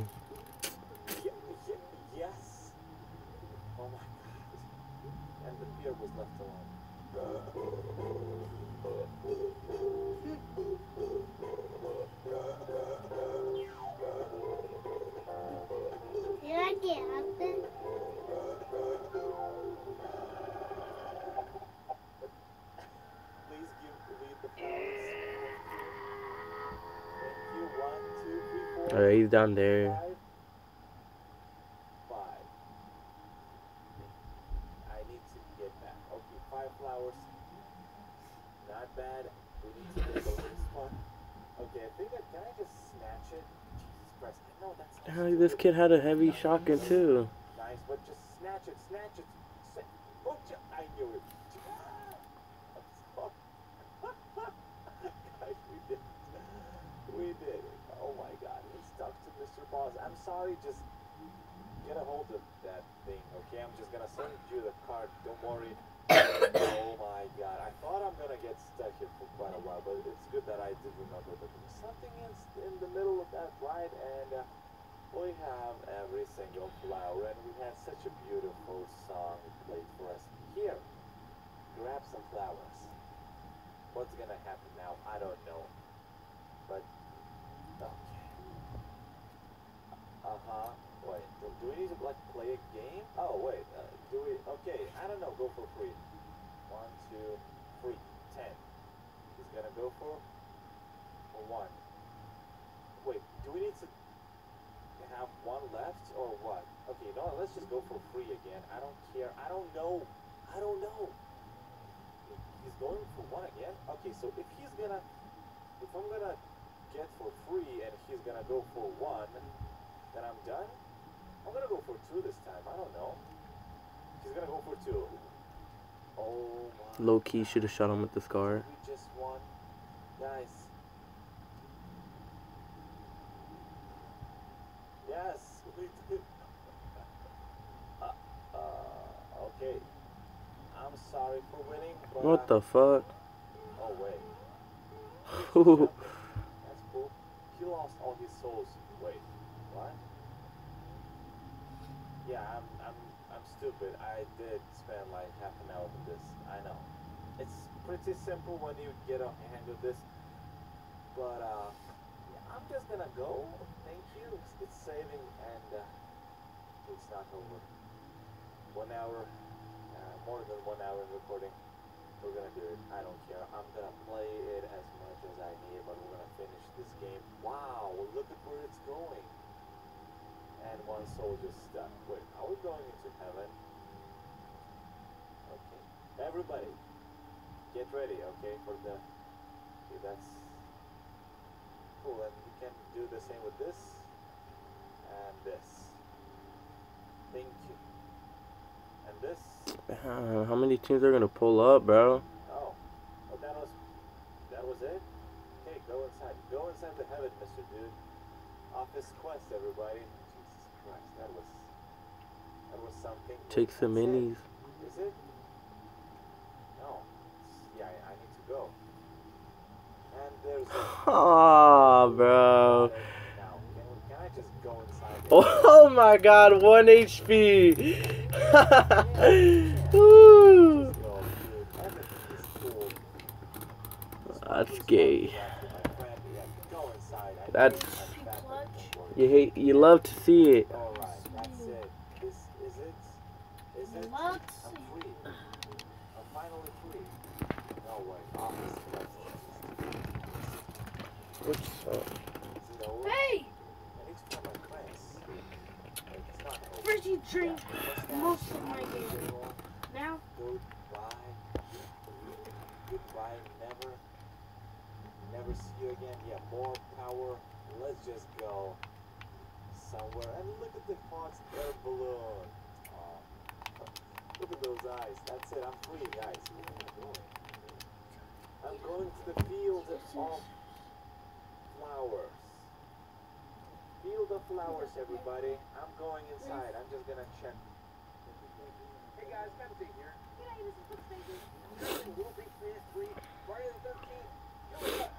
Christ. No, that's not Hell, this kid had a heavy shotgun too. Nice, but just snatch it, snatch it. Sna- oh, j- I knew it. Guys, we did. it. We did it. Oh my god, we stuck to Mr. Boss. I'm sorry, just get a hold of that thing, okay? I'm just gonna send you the card. Don't worry. oh my god, I thought I'm gonna get stuck here for quite a while, but it's good that I did remember that there was something in, in the middle of that ride, and uh, we have every single flower, and we had such a beautiful song played for us. Here, grab some flowers. What's gonna happen now? I don't know. But, okay. Uh huh. Wait, do, we need to like play a game? Oh, wait. Uh, do we? Okay, I don't know. Go for free. One, two, three, ten. He's gonna go for one. Wait, do we need to have one left or what? Okay, no, let's just go for free again. I don't care. I don't know. I don't know. He's going for one again? Okay, so if he's gonna, if I'm gonna get for free and he's gonna go for one, then I'm done? I'm gonna go for two this time. I don't know. He's gonna go for two. Oh my. Low key should have shot him with the scar. We just won. Guys. Yes, we did. uh, uh, okay. I'm sorry for winning, but. What the fuck? Oh, wait. That's cool. He lost all his souls. Wait, what? Yeah, I'm, I'm, I'm stupid. I did spend like half an hour with this. I know. It's pretty simple when you get a hang of this. But uh, yeah, I'm just gonna go. Thank you. It's, it's saving and uh, it's not over. One hour, uh, more than one hour in recording. We're gonna do it. I don't care. I'm gonna play it as much as I need, but we're gonna finish this game. Wow, look at where it's going. And one just stuck. Wait, are we going into heaven? Okay. Everybody, get ready, okay, for the. Okay, that's cool. And we can do the same with this and this. Thank you. And this. Uh, How many teams are gonna pull up, bro? Oh, oh, that was that was it. Okay, go inside. Go inside the heaven, Mister Dude. Office quest, everybody. Take some minis. Is it? No. It's- Yeah, go. And there's a Oh, bro. now. Can, we- can I just go inside? Oh my god, 1 HP. Woo. Just go, dude. Everything is cool. That's gay. My friend, yeah, go inside. I That's- think I'm back, Clutch. don't worry. You hate, you love to see it. Alright, that's it. Is it. Is it? Love I'm to free. I'm finally free. No way. Office What's up? Is it over? Hey! I need to find my friends. Like, it's not. Frizzy drink most of my game. Now, Goodbye. Goodbye. Never. Never see you again. Yeah, more power. Let's just go somewhere. And look at the Fox air balloon. Aw. look at those eyes. That's it. I'm free, guys. What am I doing? I'm going to the field of flowers. Field of flowers, everybody. I'm going inside. I'm just gonna check. Hey guys, Memsy here. Little Big Finish Three, Friday the 13th. Yo, what's up?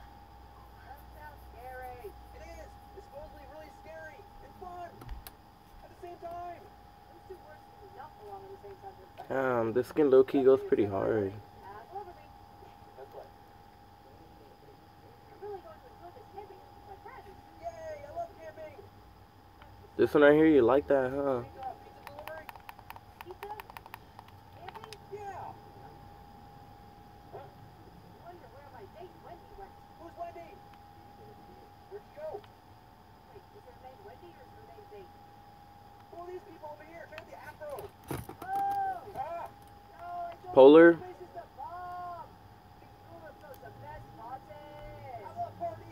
That sounds scary. It is. It's supposedly really scary and fun at the same time. Those two words do not belong in the Um, sentence. This skin low key goes pretty hard. This one right here, you like that, huh? Are these people over here? Out the afro. Polar.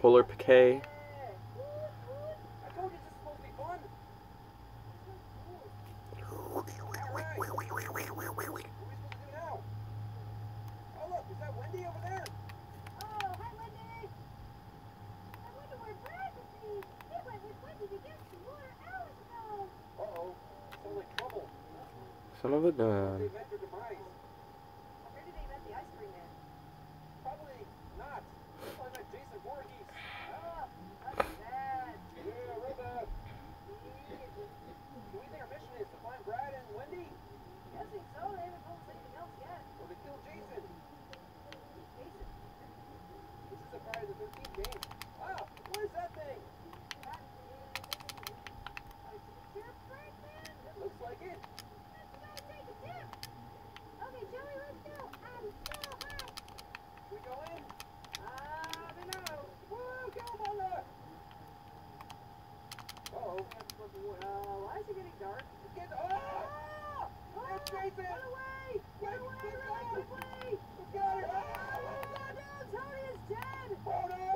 Polar Peak. I told you this is supposed to be fun. Alright. What are we supposed to do now? Oh look, is that Wendy over there? Uh-oh. Sounds like trouble. Son of a They gun. met their demise. Probably not. They probably met Jason Voorhees. Yeah, real bad. So we think our mission is to find Brad and Wendy? Or to kill Jason? This is a Friday the 13th game. Wow, what is that thing? Looks like it. Should we go in? Woo, Cowabunga! Uh-oh. Get, ah! It's Jason! Wait, let's go! Let's get out of here! Oh no! We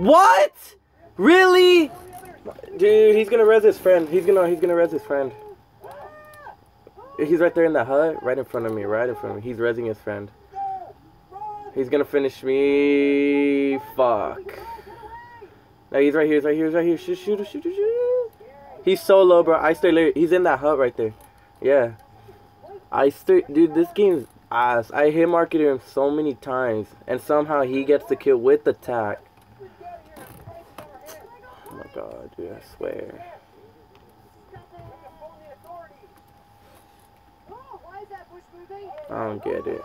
What? Really? Dude, he's gonna res his friend. He's gonna, he's gonna res his friend. He's right there in the hut, right in front of me, right in front of me. He's resing his friend. He's gonna finish me. Fuck. No, he's right here. He's right here. He's right here. Shoot, shoot, shoot, shoot, shoot. He's so low, bro. I stay. He's in that hut right there. Yeah. I stay, dude. This game's ass. I hit marketed him so many times, and somehow he gets the kill with the tack. Oh my god, dude. I swear. I don't get it.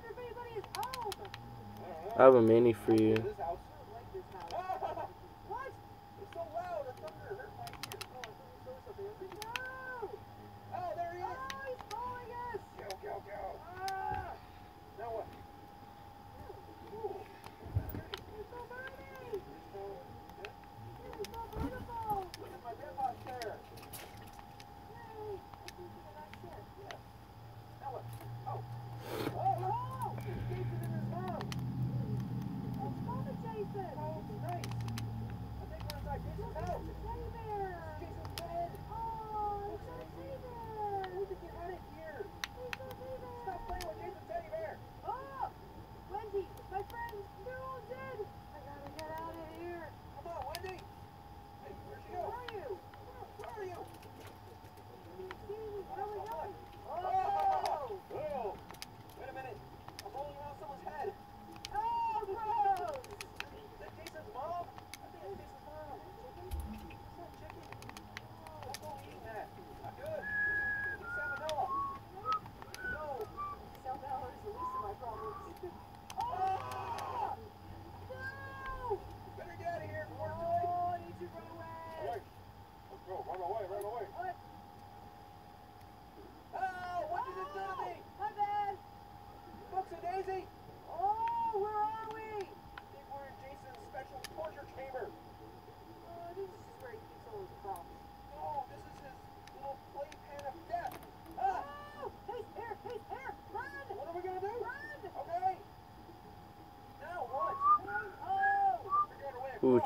have a mini for you.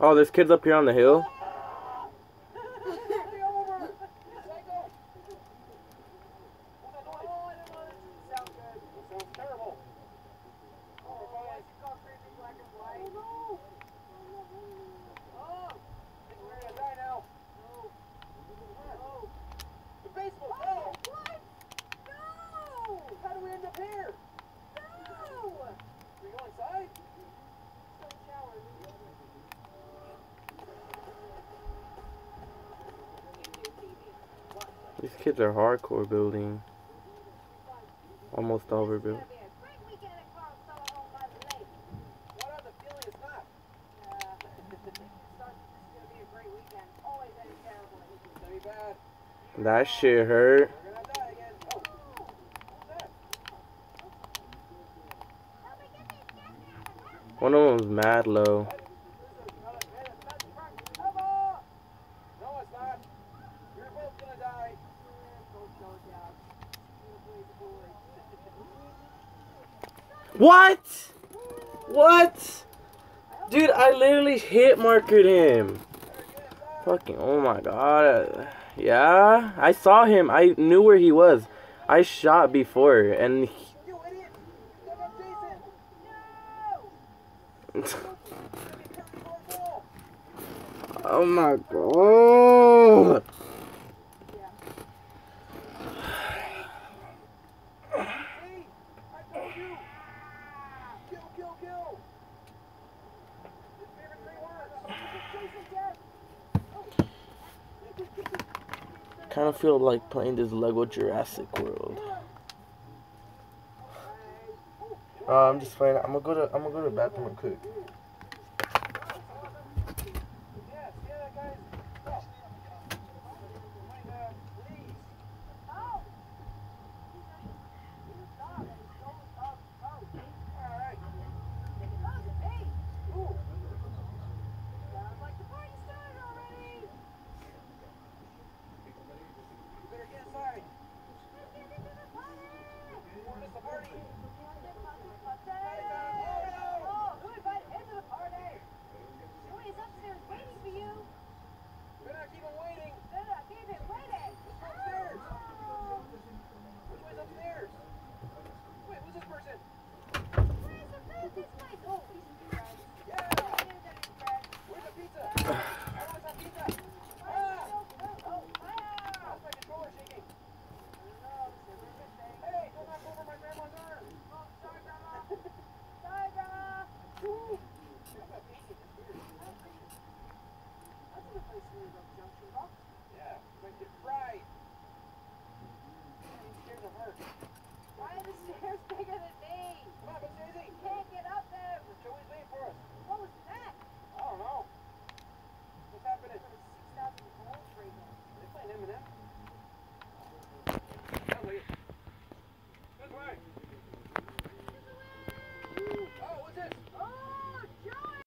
Oh, there's kids up here on the hill. hardcore building. Almost overbuilt. That shit hurt. One of them was mad low. What? What? Dude, I literally hit marked him. Fucking, oh my god. Yeah, I saw him. I knew where he was. I shot before, and he- You idiot! Look up Jason! No! oh my god. See? I told you! Kill, kill, kill! His favorite three words. Kind of feel like playing this Lego Jurassic World. Uh, I'm just playing. I'm gonna go to. I'm gonna go to the bathroom and quick.